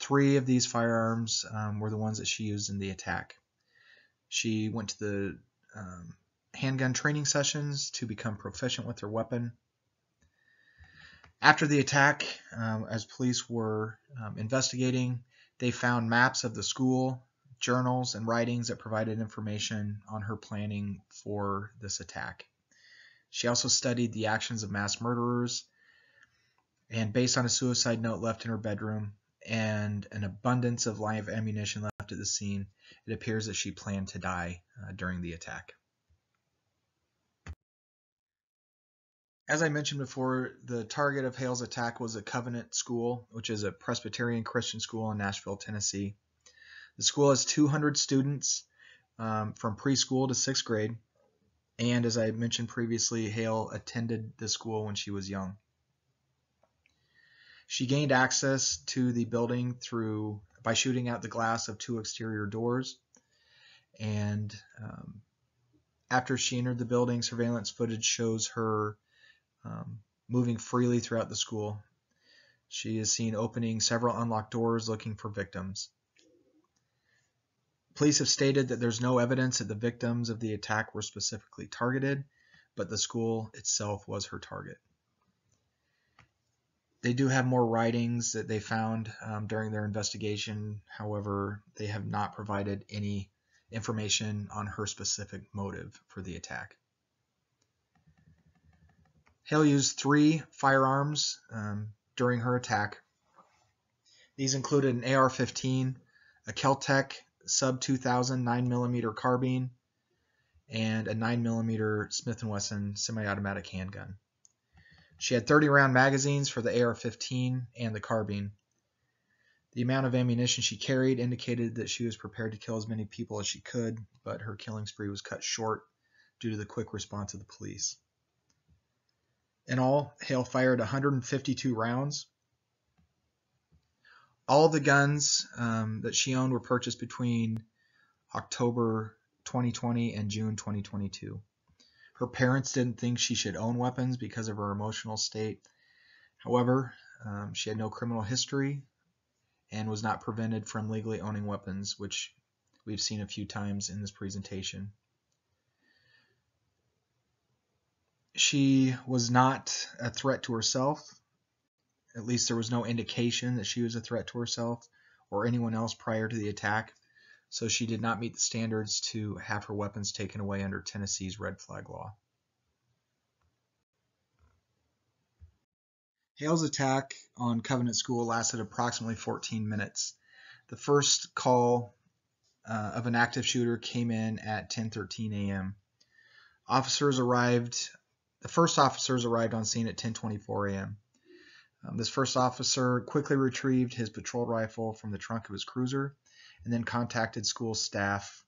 Three of these firearms um, were the ones that she used in the attack. She went to the um, handgun training sessions to become proficient with her weapon. After the attack, um, as police were um, investigating, they found maps of the school, journals, and writings that provided information on her planning for this attack. She also studied the actions of mass murderers, and based on a suicide note left in her bedroom and an abundance of live ammunition left at the scene, it appears that she planned to die uh, during the attack. As I mentioned before, the target of Hale's attack was a Covenant School, which is a Presbyterian Christian school in Nashville, Tennessee. The school has 200 students um, from preschool to sixth grade, and as I mentioned previously, Hale attended the school when she was young. She gained access to the building through by shooting out the glass of two exterior doors, and um, after she entered the building, surveillance footage shows her um, moving freely throughout the school. She is seen opening several unlocked doors looking for victims. Police have stated that there's no evidence that the victims of the attack were specifically targeted, but the school itself was her target. They do have more writings that they found um, during their investigation. However, they have not provided any information on her specific motive for the attack. Hale used three firearms um, during her attack. These included an AR-15, a Keltec sub 2000 9mm carbine, and a 9mm Smith & Wesson semi-automatic handgun. She had 30 round magazines for the AR-15 and the carbine. The amount of ammunition she carried indicated that she was prepared to kill as many people as she could, but her killing spree was cut short due to the quick response of the police. In all, Hale fired 152 rounds. All the guns um, that she owned were purchased between October 2020 and June 2022. Her parents didn't think she should own weapons because of her emotional state. However, um, she had no criminal history and was not prevented from legally owning weapons, which we've seen a few times in this presentation. she was not a threat to herself. At least there was no indication that she was a threat to herself or anyone else prior to the attack, so she did not meet the standards to have her weapons taken away under Tennessee's red flag law. Hale's attack on Covenant School lasted approximately 14 minutes. The first call uh, of an active shooter came in at 10:13 a.m. Officers arrived the first officers arrived on scene at 10:24 a.m. Um, this first officer quickly retrieved his patrol rifle from the trunk of his cruiser and then contacted school staff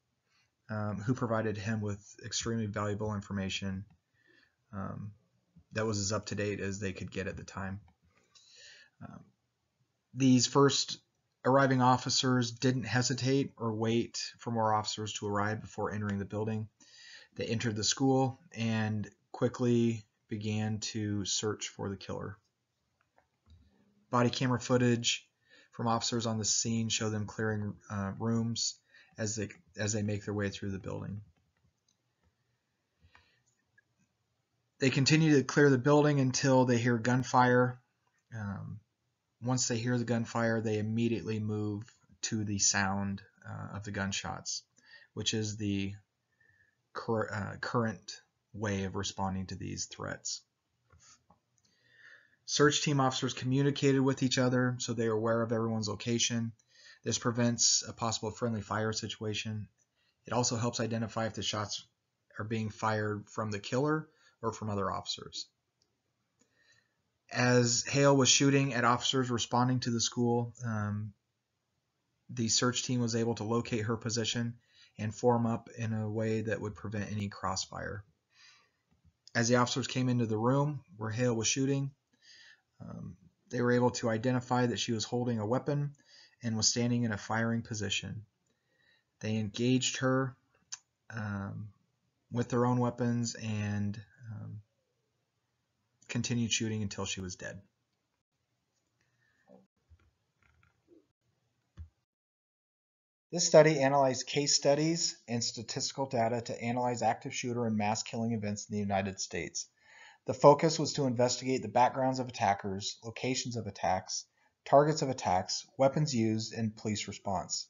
um, who provided him with extremely valuable information um, that was as up to date as they could get at the time. Um, these first arriving officers didn't hesitate or wait for more officers to arrive before entering the building. They entered the school and quickly began to search for the killer. Body camera footage from officers on the scene show them clearing uh, rooms as they as they make their way through the building. They continue to clear the building until they hear gunfire. Um, once they hear the gunfire, they immediately move to the sound uh, of the gunshots, which is the cur uh, current way of responding to these threats. Search team officers communicated with each other so they are aware of everyone's location. This prevents a possible friendly fire situation. It also helps identify if the shots are being fired from the killer or from other officers. As Hale was shooting at officers responding to the school, um, the search team was able to locate her position and form up in a way that would prevent any crossfire. As the officers came into the room where Hale was shooting, um, they were able to identify that she was holding a weapon and was standing in a firing position. They engaged her um, with their own weapons and um, continued shooting until she was dead. This study analyzed case studies and statistical data to analyze active shooter and mass killing events in the United States. The focus was to investigate the backgrounds of attackers, locations of attacks, targets of attacks, weapons used, and police response.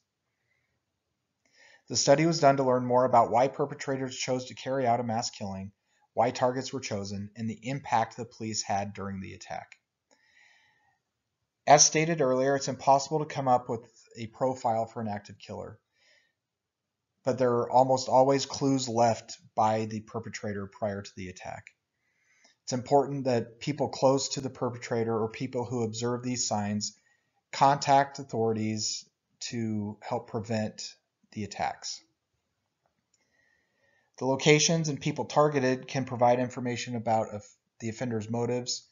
The study was done to learn more about why perpetrators chose to carry out a mass killing, why targets were chosen, and the impact the police had during the attack. As stated earlier, it's impossible to come up with a profile for an active killer, but there are almost always clues left by the perpetrator prior to the attack. It's important that people close to the perpetrator or people who observe these signs contact authorities to help prevent the attacks. The locations and people targeted can provide information about the offender's motives.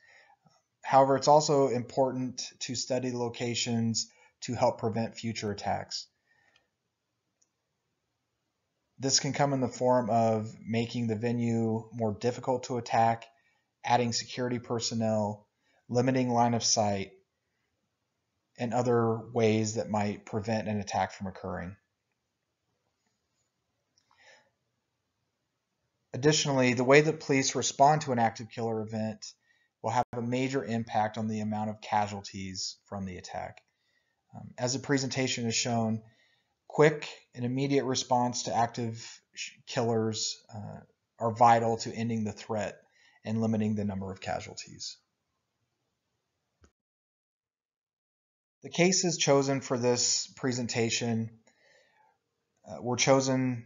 However, it's also important to study locations to help prevent future attacks. This can come in the form of making the venue more difficult to attack, adding security personnel, limiting line of sight, and other ways that might prevent an attack from occurring. Additionally, the way that police respond to an active killer event will have a major impact on the amount of casualties from the attack. Um, as the presentation has shown, quick and immediate response to active killers uh, are vital to ending the threat and limiting the number of casualties. The cases chosen for this presentation uh, were chosen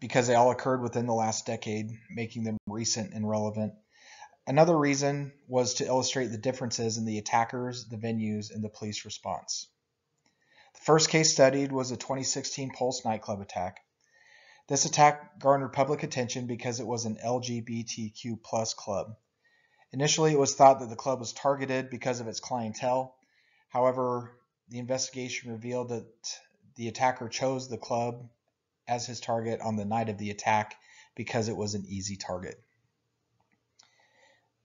because they all occurred within the last decade, making them recent and relevant. Another reason was to illustrate the differences in the attackers, the venues, and the police response. The first case studied was a 2016 Pulse nightclub attack. This attack garnered public attention because it was an LGBTQ plus club. Initially, it was thought that the club was targeted because of its clientele. However, the investigation revealed that the attacker chose the club as his target on the night of the attack because it was an easy target.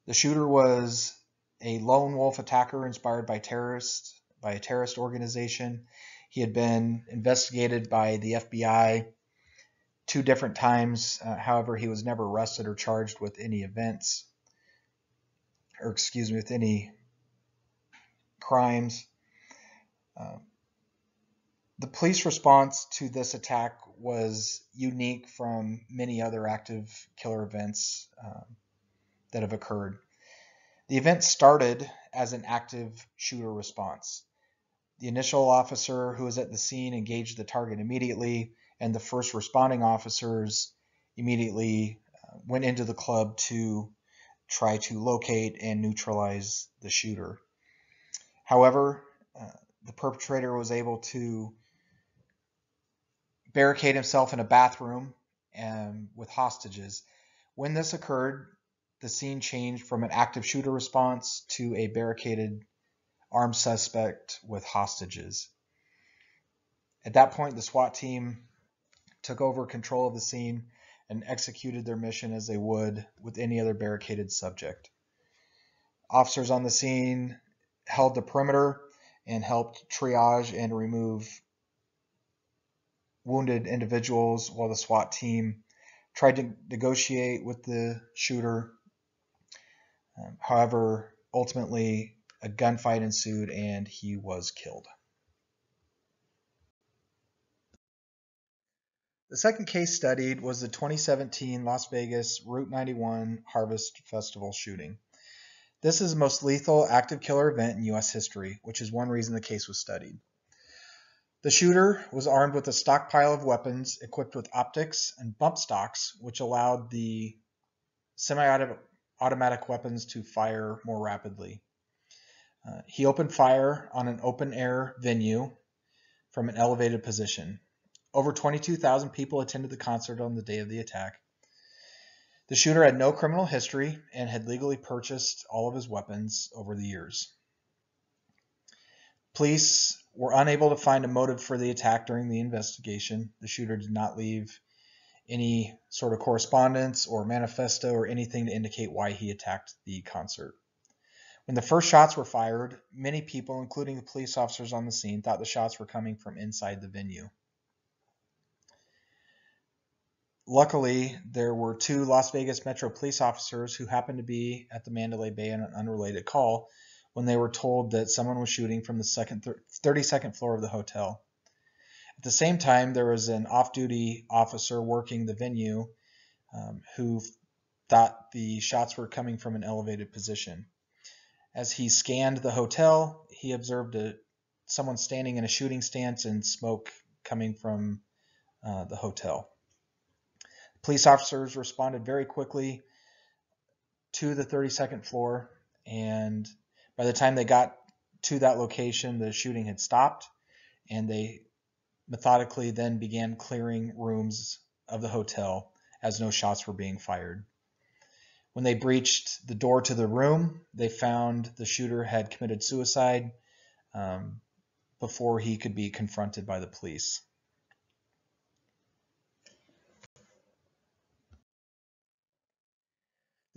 The shooter was a lone wolf attacker inspired by terrorists by a terrorist organization. He had been investigated by the FBI two different times. Uh, however, he was never arrested or charged with any events, or excuse me, with any crimes. Uh, the police response to this attack was unique from many other active killer events um, that have occurred. The event started as an active shooter response. The initial officer who was at the scene engaged the target immediately, and the first responding officers immediately uh, went into the club to try to locate and neutralize the shooter. However, uh, the perpetrator was able to barricade himself in a bathroom and with hostages. When this occurred, the scene changed from an active shooter response to a barricaded armed suspect with hostages. At that point, the SWAT team took over control of the scene and executed their mission as they would with any other barricaded subject. Officers on the scene held the perimeter and helped triage and remove wounded individuals while the SWAT team tried to negotiate with the shooter. Um, however, ultimately, a gunfight ensued and he was killed. The second case studied was the 2017 Las Vegas Route 91 Harvest Festival shooting. This is the most lethal active killer event in U.S. history, which is one reason the case was studied. The shooter was armed with a stockpile of weapons equipped with optics and bump stocks, which allowed the semi-automatic weapons to fire more rapidly. Uh, he opened fire on an open-air venue from an elevated position. Over 22,000 people attended the concert on the day of the attack. The shooter had no criminal history and had legally purchased all of his weapons over the years. Police were unable to find a motive for the attack during the investigation. The shooter did not leave any sort of correspondence or manifesto or anything to indicate why he attacked the concert. When the first shots were fired, many people, including the police officers on the scene, thought the shots were coming from inside the venue. Luckily, there were two Las Vegas Metro police officers who happened to be at the Mandalay Bay on an unrelated call when they were told that someone was shooting from the second 32nd floor of the hotel. At the same time, there was an off-duty officer working the venue um, who thought the shots were coming from an elevated position. As he scanned the hotel, he observed a, someone standing in a shooting stance and smoke coming from uh, the hotel. Police officers responded very quickly to the 32nd floor, and by the time they got to that location, the shooting had stopped, and they methodically then began clearing rooms of the hotel as no shots were being fired. When they breached the door to the room, they found the shooter had committed suicide um, before he could be confronted by the police.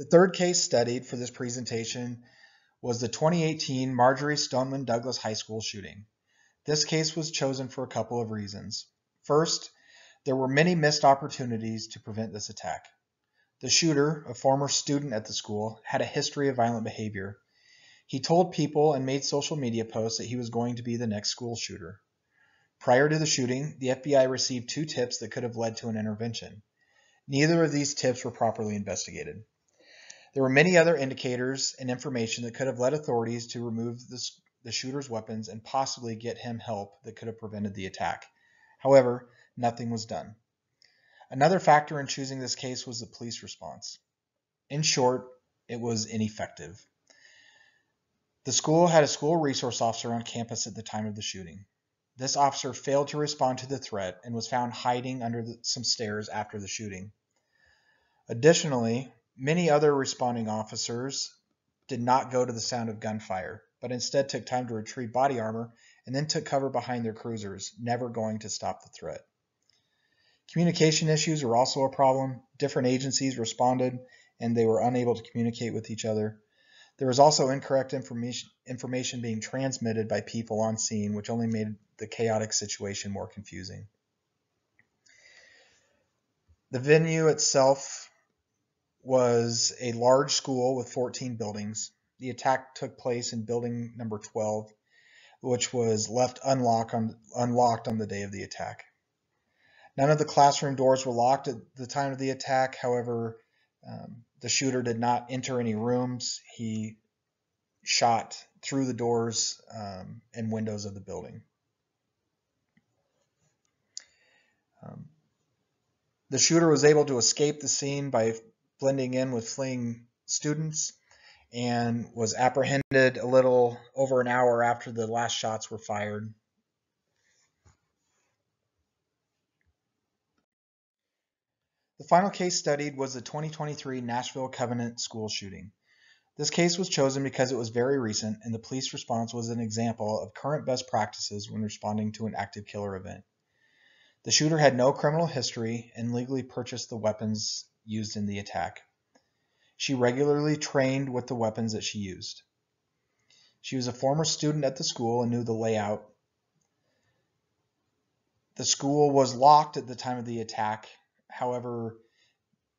The third case studied for this presentation was the 2018 Marjory Stoneman Douglas High School shooting. This case was chosen for a couple of reasons. First, there were many missed opportunities to prevent this attack. The shooter, a former student at the school, had a history of violent behavior. He told people and made social media posts that he was going to be the next school shooter. Prior to the shooting, the FBI received two tips that could have led to an intervention. Neither of these tips were properly investigated. There were many other indicators and information that could have led authorities to remove this, the shooter's weapons and possibly get him help that could have prevented the attack. However, nothing was done. Another factor in choosing this case was the police response. In short, it was ineffective. The school had a school resource officer on campus at the time of the shooting. This officer failed to respond to the threat and was found hiding under the, some stairs after the shooting. Additionally, Many other responding officers did not go to the sound of gunfire, but instead took time to retrieve body armor and then took cover behind their cruisers, never going to stop the threat. Communication issues were also a problem. Different agencies responded and they were unable to communicate with each other. There was also incorrect information, information being transmitted by people on scene, which only made the chaotic situation more confusing. The venue itself was a large school with 14 buildings. The attack took place in building number 12, which was left unlocked on, unlocked on the day of the attack. None of the classroom doors were locked at the time of the attack. However, um, the shooter did not enter any rooms. He shot through the doors um, and windows of the building. Um, the shooter was able to escape the scene by blending in with fleeing students and was apprehended a little over an hour after the last shots were fired. The final case studied was the 2023 Nashville Covenant school shooting. This case was chosen because it was very recent and the police response was an example of current best practices when responding to an active killer event. The shooter had no criminal history and legally purchased the weapons used in the attack. She regularly trained with the weapons that she used. She was a former student at the school and knew the layout. The school was locked at the time of the attack. However,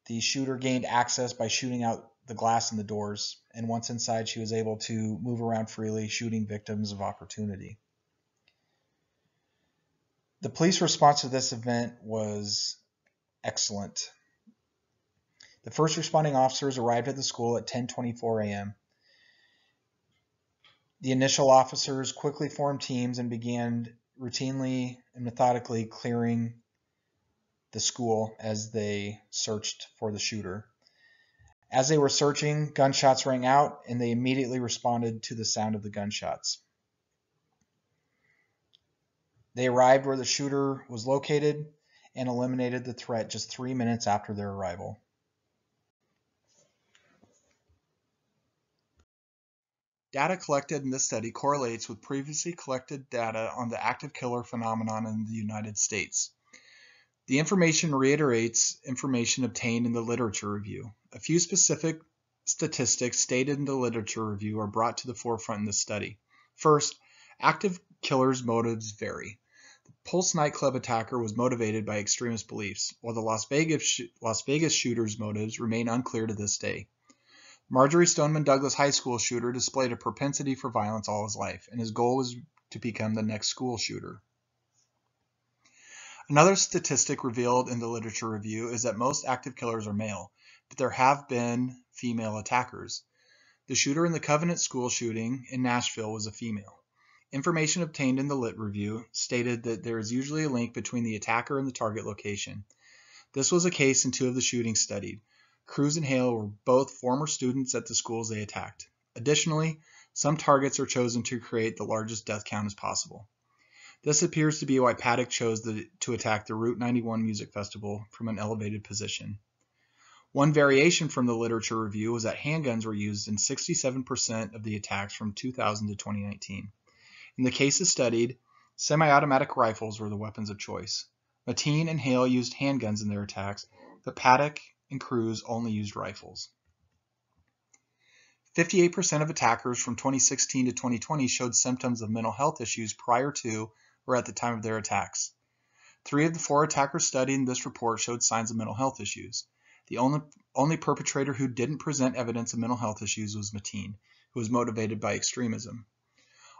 the shooter gained access by shooting out the glass in the doors, and once inside, she was able to move around freely, shooting victims of opportunity. The police response to this event was excellent. The first responding officers arrived at the school at 10:24 a.m. The initial officers quickly formed teams and began routinely and methodically clearing the school as they searched for the shooter. As they were searching, gunshots rang out and they immediately responded to the sound of the gunshots. They arrived where the shooter was located and eliminated the threat just three minutes after their arrival. Data collected in this study correlates with previously collected data on the active killer phenomenon in the United States. The information reiterates information obtained in the literature review. A few specific statistics stated in the literature review are brought to the forefront in this study. First, active killers' motives vary. The Pulse nightclub attacker was motivated by extremist beliefs, while the Las Vegas, Las Vegas shooter's motives remain unclear to this day. Marjory Stoneman Douglas High School shooter displayed a propensity for violence all his life, and his goal was to become the next school shooter. Another statistic revealed in the literature review is that most active killers are male, but there have been female attackers. The shooter in the Covenant school shooting in Nashville was a female. Information obtained in the lit review stated that there is usually a link between the attacker and the target location. This was a case in two of the shootings studied, Cruz and Hale were both former students at the schools they attacked. Additionally, some targets are chosen to create the largest death count as possible. This appears to be why Paddock chose the, to attack the Route 91 Music Festival from an elevated position. One variation from the literature review was that handguns were used in 67% of the attacks from 2000 to 2019. In the cases studied, semi-automatic rifles were the weapons of choice. Mateen and Hale used handguns in their attacks, but Paddock and Cruz only used rifles. 58% of attackers from 2016 to 2020 showed symptoms of mental health issues prior to or at the time of their attacks. Three of the four attackers studied in this report showed signs of mental health issues. The only, only perpetrator who didn't present evidence of mental health issues was Mateen, who was motivated by extremism.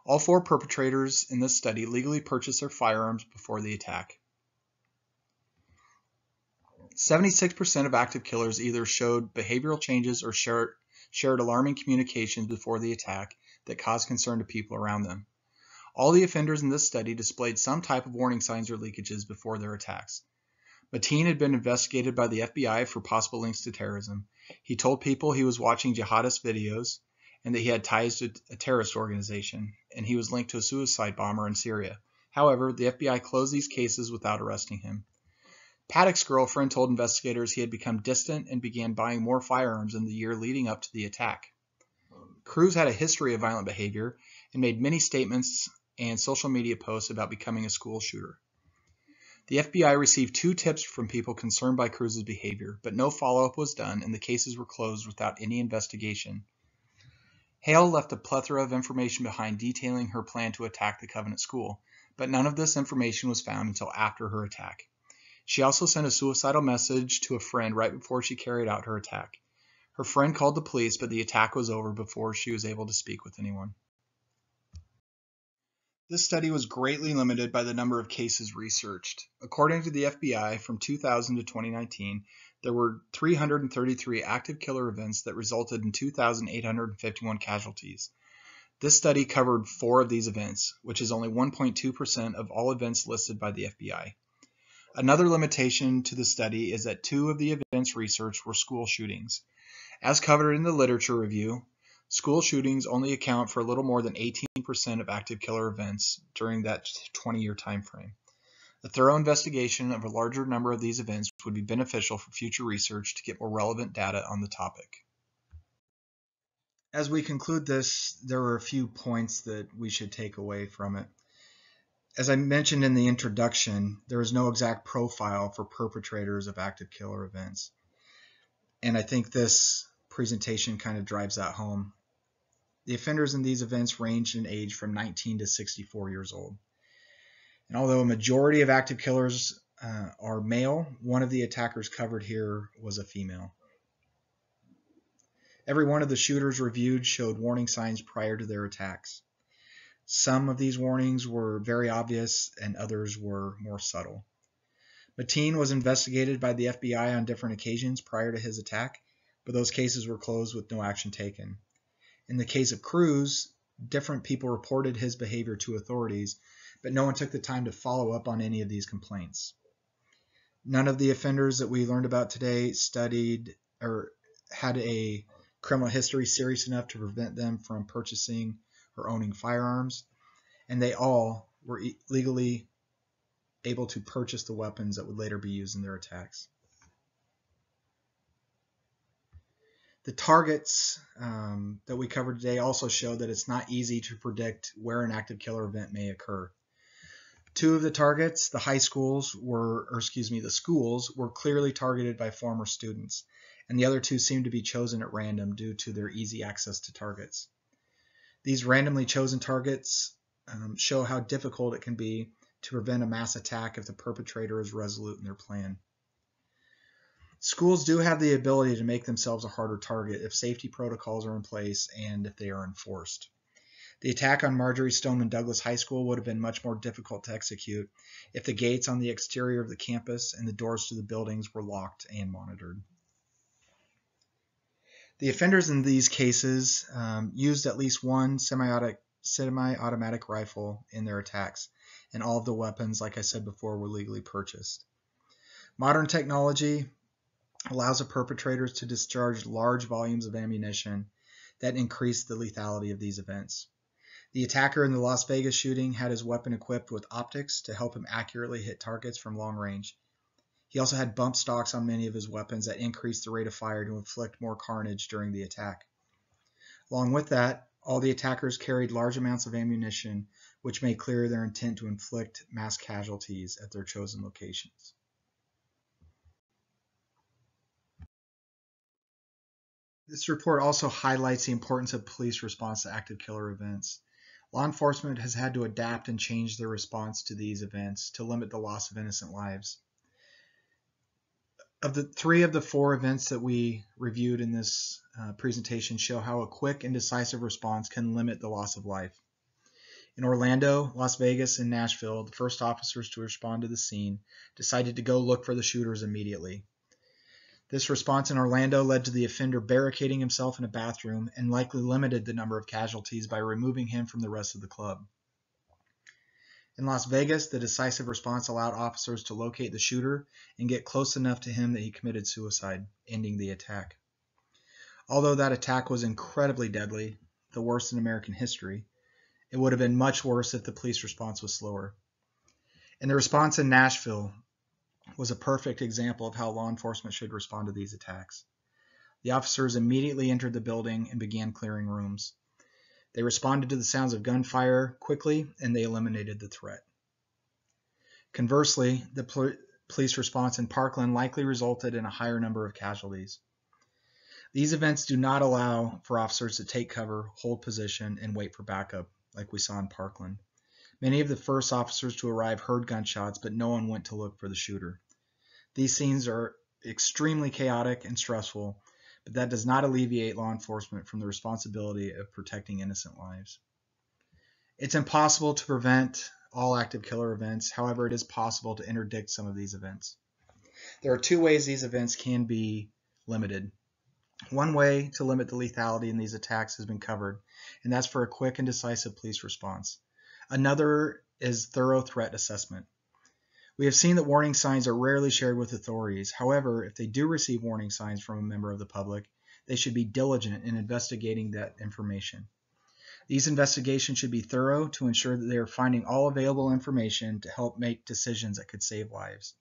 All four perpetrators in this study legally purchased their firearms before the attack. 76% of active killers either showed behavioral changes or shared, shared alarming communications before the attack that caused concern to people around them. All the offenders in this study displayed some type of warning signs or leakages before their attacks. Mateen had been investigated by the FBI for possible links to terrorism. He told people he was watching jihadist videos and that he had ties to a terrorist organization, and he was linked to a suicide bomber in Syria. However, the FBI closed these cases without arresting him. Paddock's girlfriend told investigators he had become distant and began buying more firearms in the year leading up to the attack. Cruz had a history of violent behavior and made many statements and social media posts about becoming a school shooter. The FBI received two tips from people concerned by Cruz's behavior, but no follow-up was done and the cases were closed without any investigation. Hale left a plethora of information behind detailing her plan to attack the Covenant School, but none of this information was found until after her attack. She also sent a suicidal message to a friend right before she carried out her attack. Her friend called the police, but the attack was over before she was able to speak with anyone. This study was greatly limited by the number of cases researched. According to the FBI, from 2000 to 2019, there were 333 active killer events that resulted in 2,851 casualties. This study covered four of these events, which is only 1.2% of all events listed by the FBI. Another limitation to the study is that two of the events researched were school shootings. As covered in the literature review, school shootings only account for a little more than 18% of active killer events during that 20-year time frame. A thorough investigation of a larger number of these events would be beneficial for future research to get more relevant data on the topic. As we conclude this, there are a few points that we should take away from it. As I mentioned in the introduction, there is no exact profile for perpetrators of active killer events. And I think this presentation kind of drives that home. The offenders in these events range in age from 19 to 64 years old. And although a majority of active killers uh, are male, one of the attackers covered here was a female. Every one of the shooters reviewed showed warning signs prior to their attacks. Some of these warnings were very obvious and others were more subtle. Mateen was investigated by the FBI on different occasions prior to his attack, but those cases were closed with no action taken. In the case of Cruz, different people reported his behavior to authorities, but no one took the time to follow up on any of these complaints. None of the offenders that we learned about today studied or had a criminal history serious enough to prevent them from purchasing or owning firearms, and they all were legally able to purchase the weapons that would later be used in their attacks. The targets um, that we covered today also show that it's not easy to predict where an active killer event may occur. Two of the targets, the high schools were, or excuse me, the schools were clearly targeted by former students, and the other two seemed to be chosen at random due to their easy access to targets. These randomly chosen targets um, show how difficult it can be to prevent a mass attack if the perpetrator is resolute in their plan. Schools do have the ability to make themselves a harder target if safety protocols are in place and if they are enforced. The attack on Marjory Stoneman Douglas High School would have been much more difficult to execute if the gates on the exterior of the campus and the doors to the buildings were locked and monitored. The offenders in these cases um, used at least one semi-automatic rifle in their attacks, and all of the weapons, like I said before, were legally purchased. Modern technology allows the perpetrators to discharge large volumes of ammunition that increase the lethality of these events. The attacker in the Las Vegas shooting had his weapon equipped with optics to help him accurately hit targets from long range. He also had bump stocks on many of his weapons that increased the rate of fire to inflict more carnage during the attack. Along with that, all the attackers carried large amounts of ammunition, which made clear their intent to inflict mass casualties at their chosen locations. This report also highlights the importance of police response to active killer events. Law enforcement has had to adapt and change their response to these events to limit the loss of innocent lives. Of the three of the four events that we reviewed in this uh, presentation show how a quick and decisive response can limit the loss of life. In Orlando, Las Vegas, and Nashville, the first officers to respond to the scene decided to go look for the shooters immediately. This response in Orlando led to the offender barricading himself in a bathroom and likely limited the number of casualties by removing him from the rest of the club. In Las Vegas, the decisive response allowed officers to locate the shooter and get close enough to him that he committed suicide, ending the attack. Although that attack was incredibly deadly, the worst in American history, it would have been much worse if the police response was slower. And the response in Nashville was a perfect example of how law enforcement should respond to these attacks. The officers immediately entered the building and began clearing rooms. They responded to the sounds of gunfire quickly and they eliminated the threat. Conversely, the pol police response in Parkland likely resulted in a higher number of casualties. These events do not allow for officers to take cover, hold position, and wait for backup, like we saw in Parkland. Many of the first officers to arrive heard gunshots, but no one went to look for the shooter. These scenes are extremely chaotic and stressful, but that does not alleviate law enforcement from the responsibility of protecting innocent lives. It's impossible to prevent all active killer events, however, it is possible to interdict some of these events. There are two ways these events can be limited. One way to limit the lethality in these attacks has been covered, and that's for a quick and decisive police response. Another is thorough threat assessment. We have seen that warning signs are rarely shared with authorities. However, if they do receive warning signs from a member of the public, they should be diligent in investigating that information. These investigations should be thorough to ensure that they are finding all available information to help make decisions that could save lives.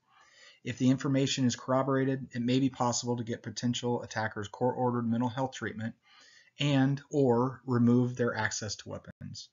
If the information is corroborated, it may be possible to get potential attackers court-ordered mental health treatment and or remove their access to weapons.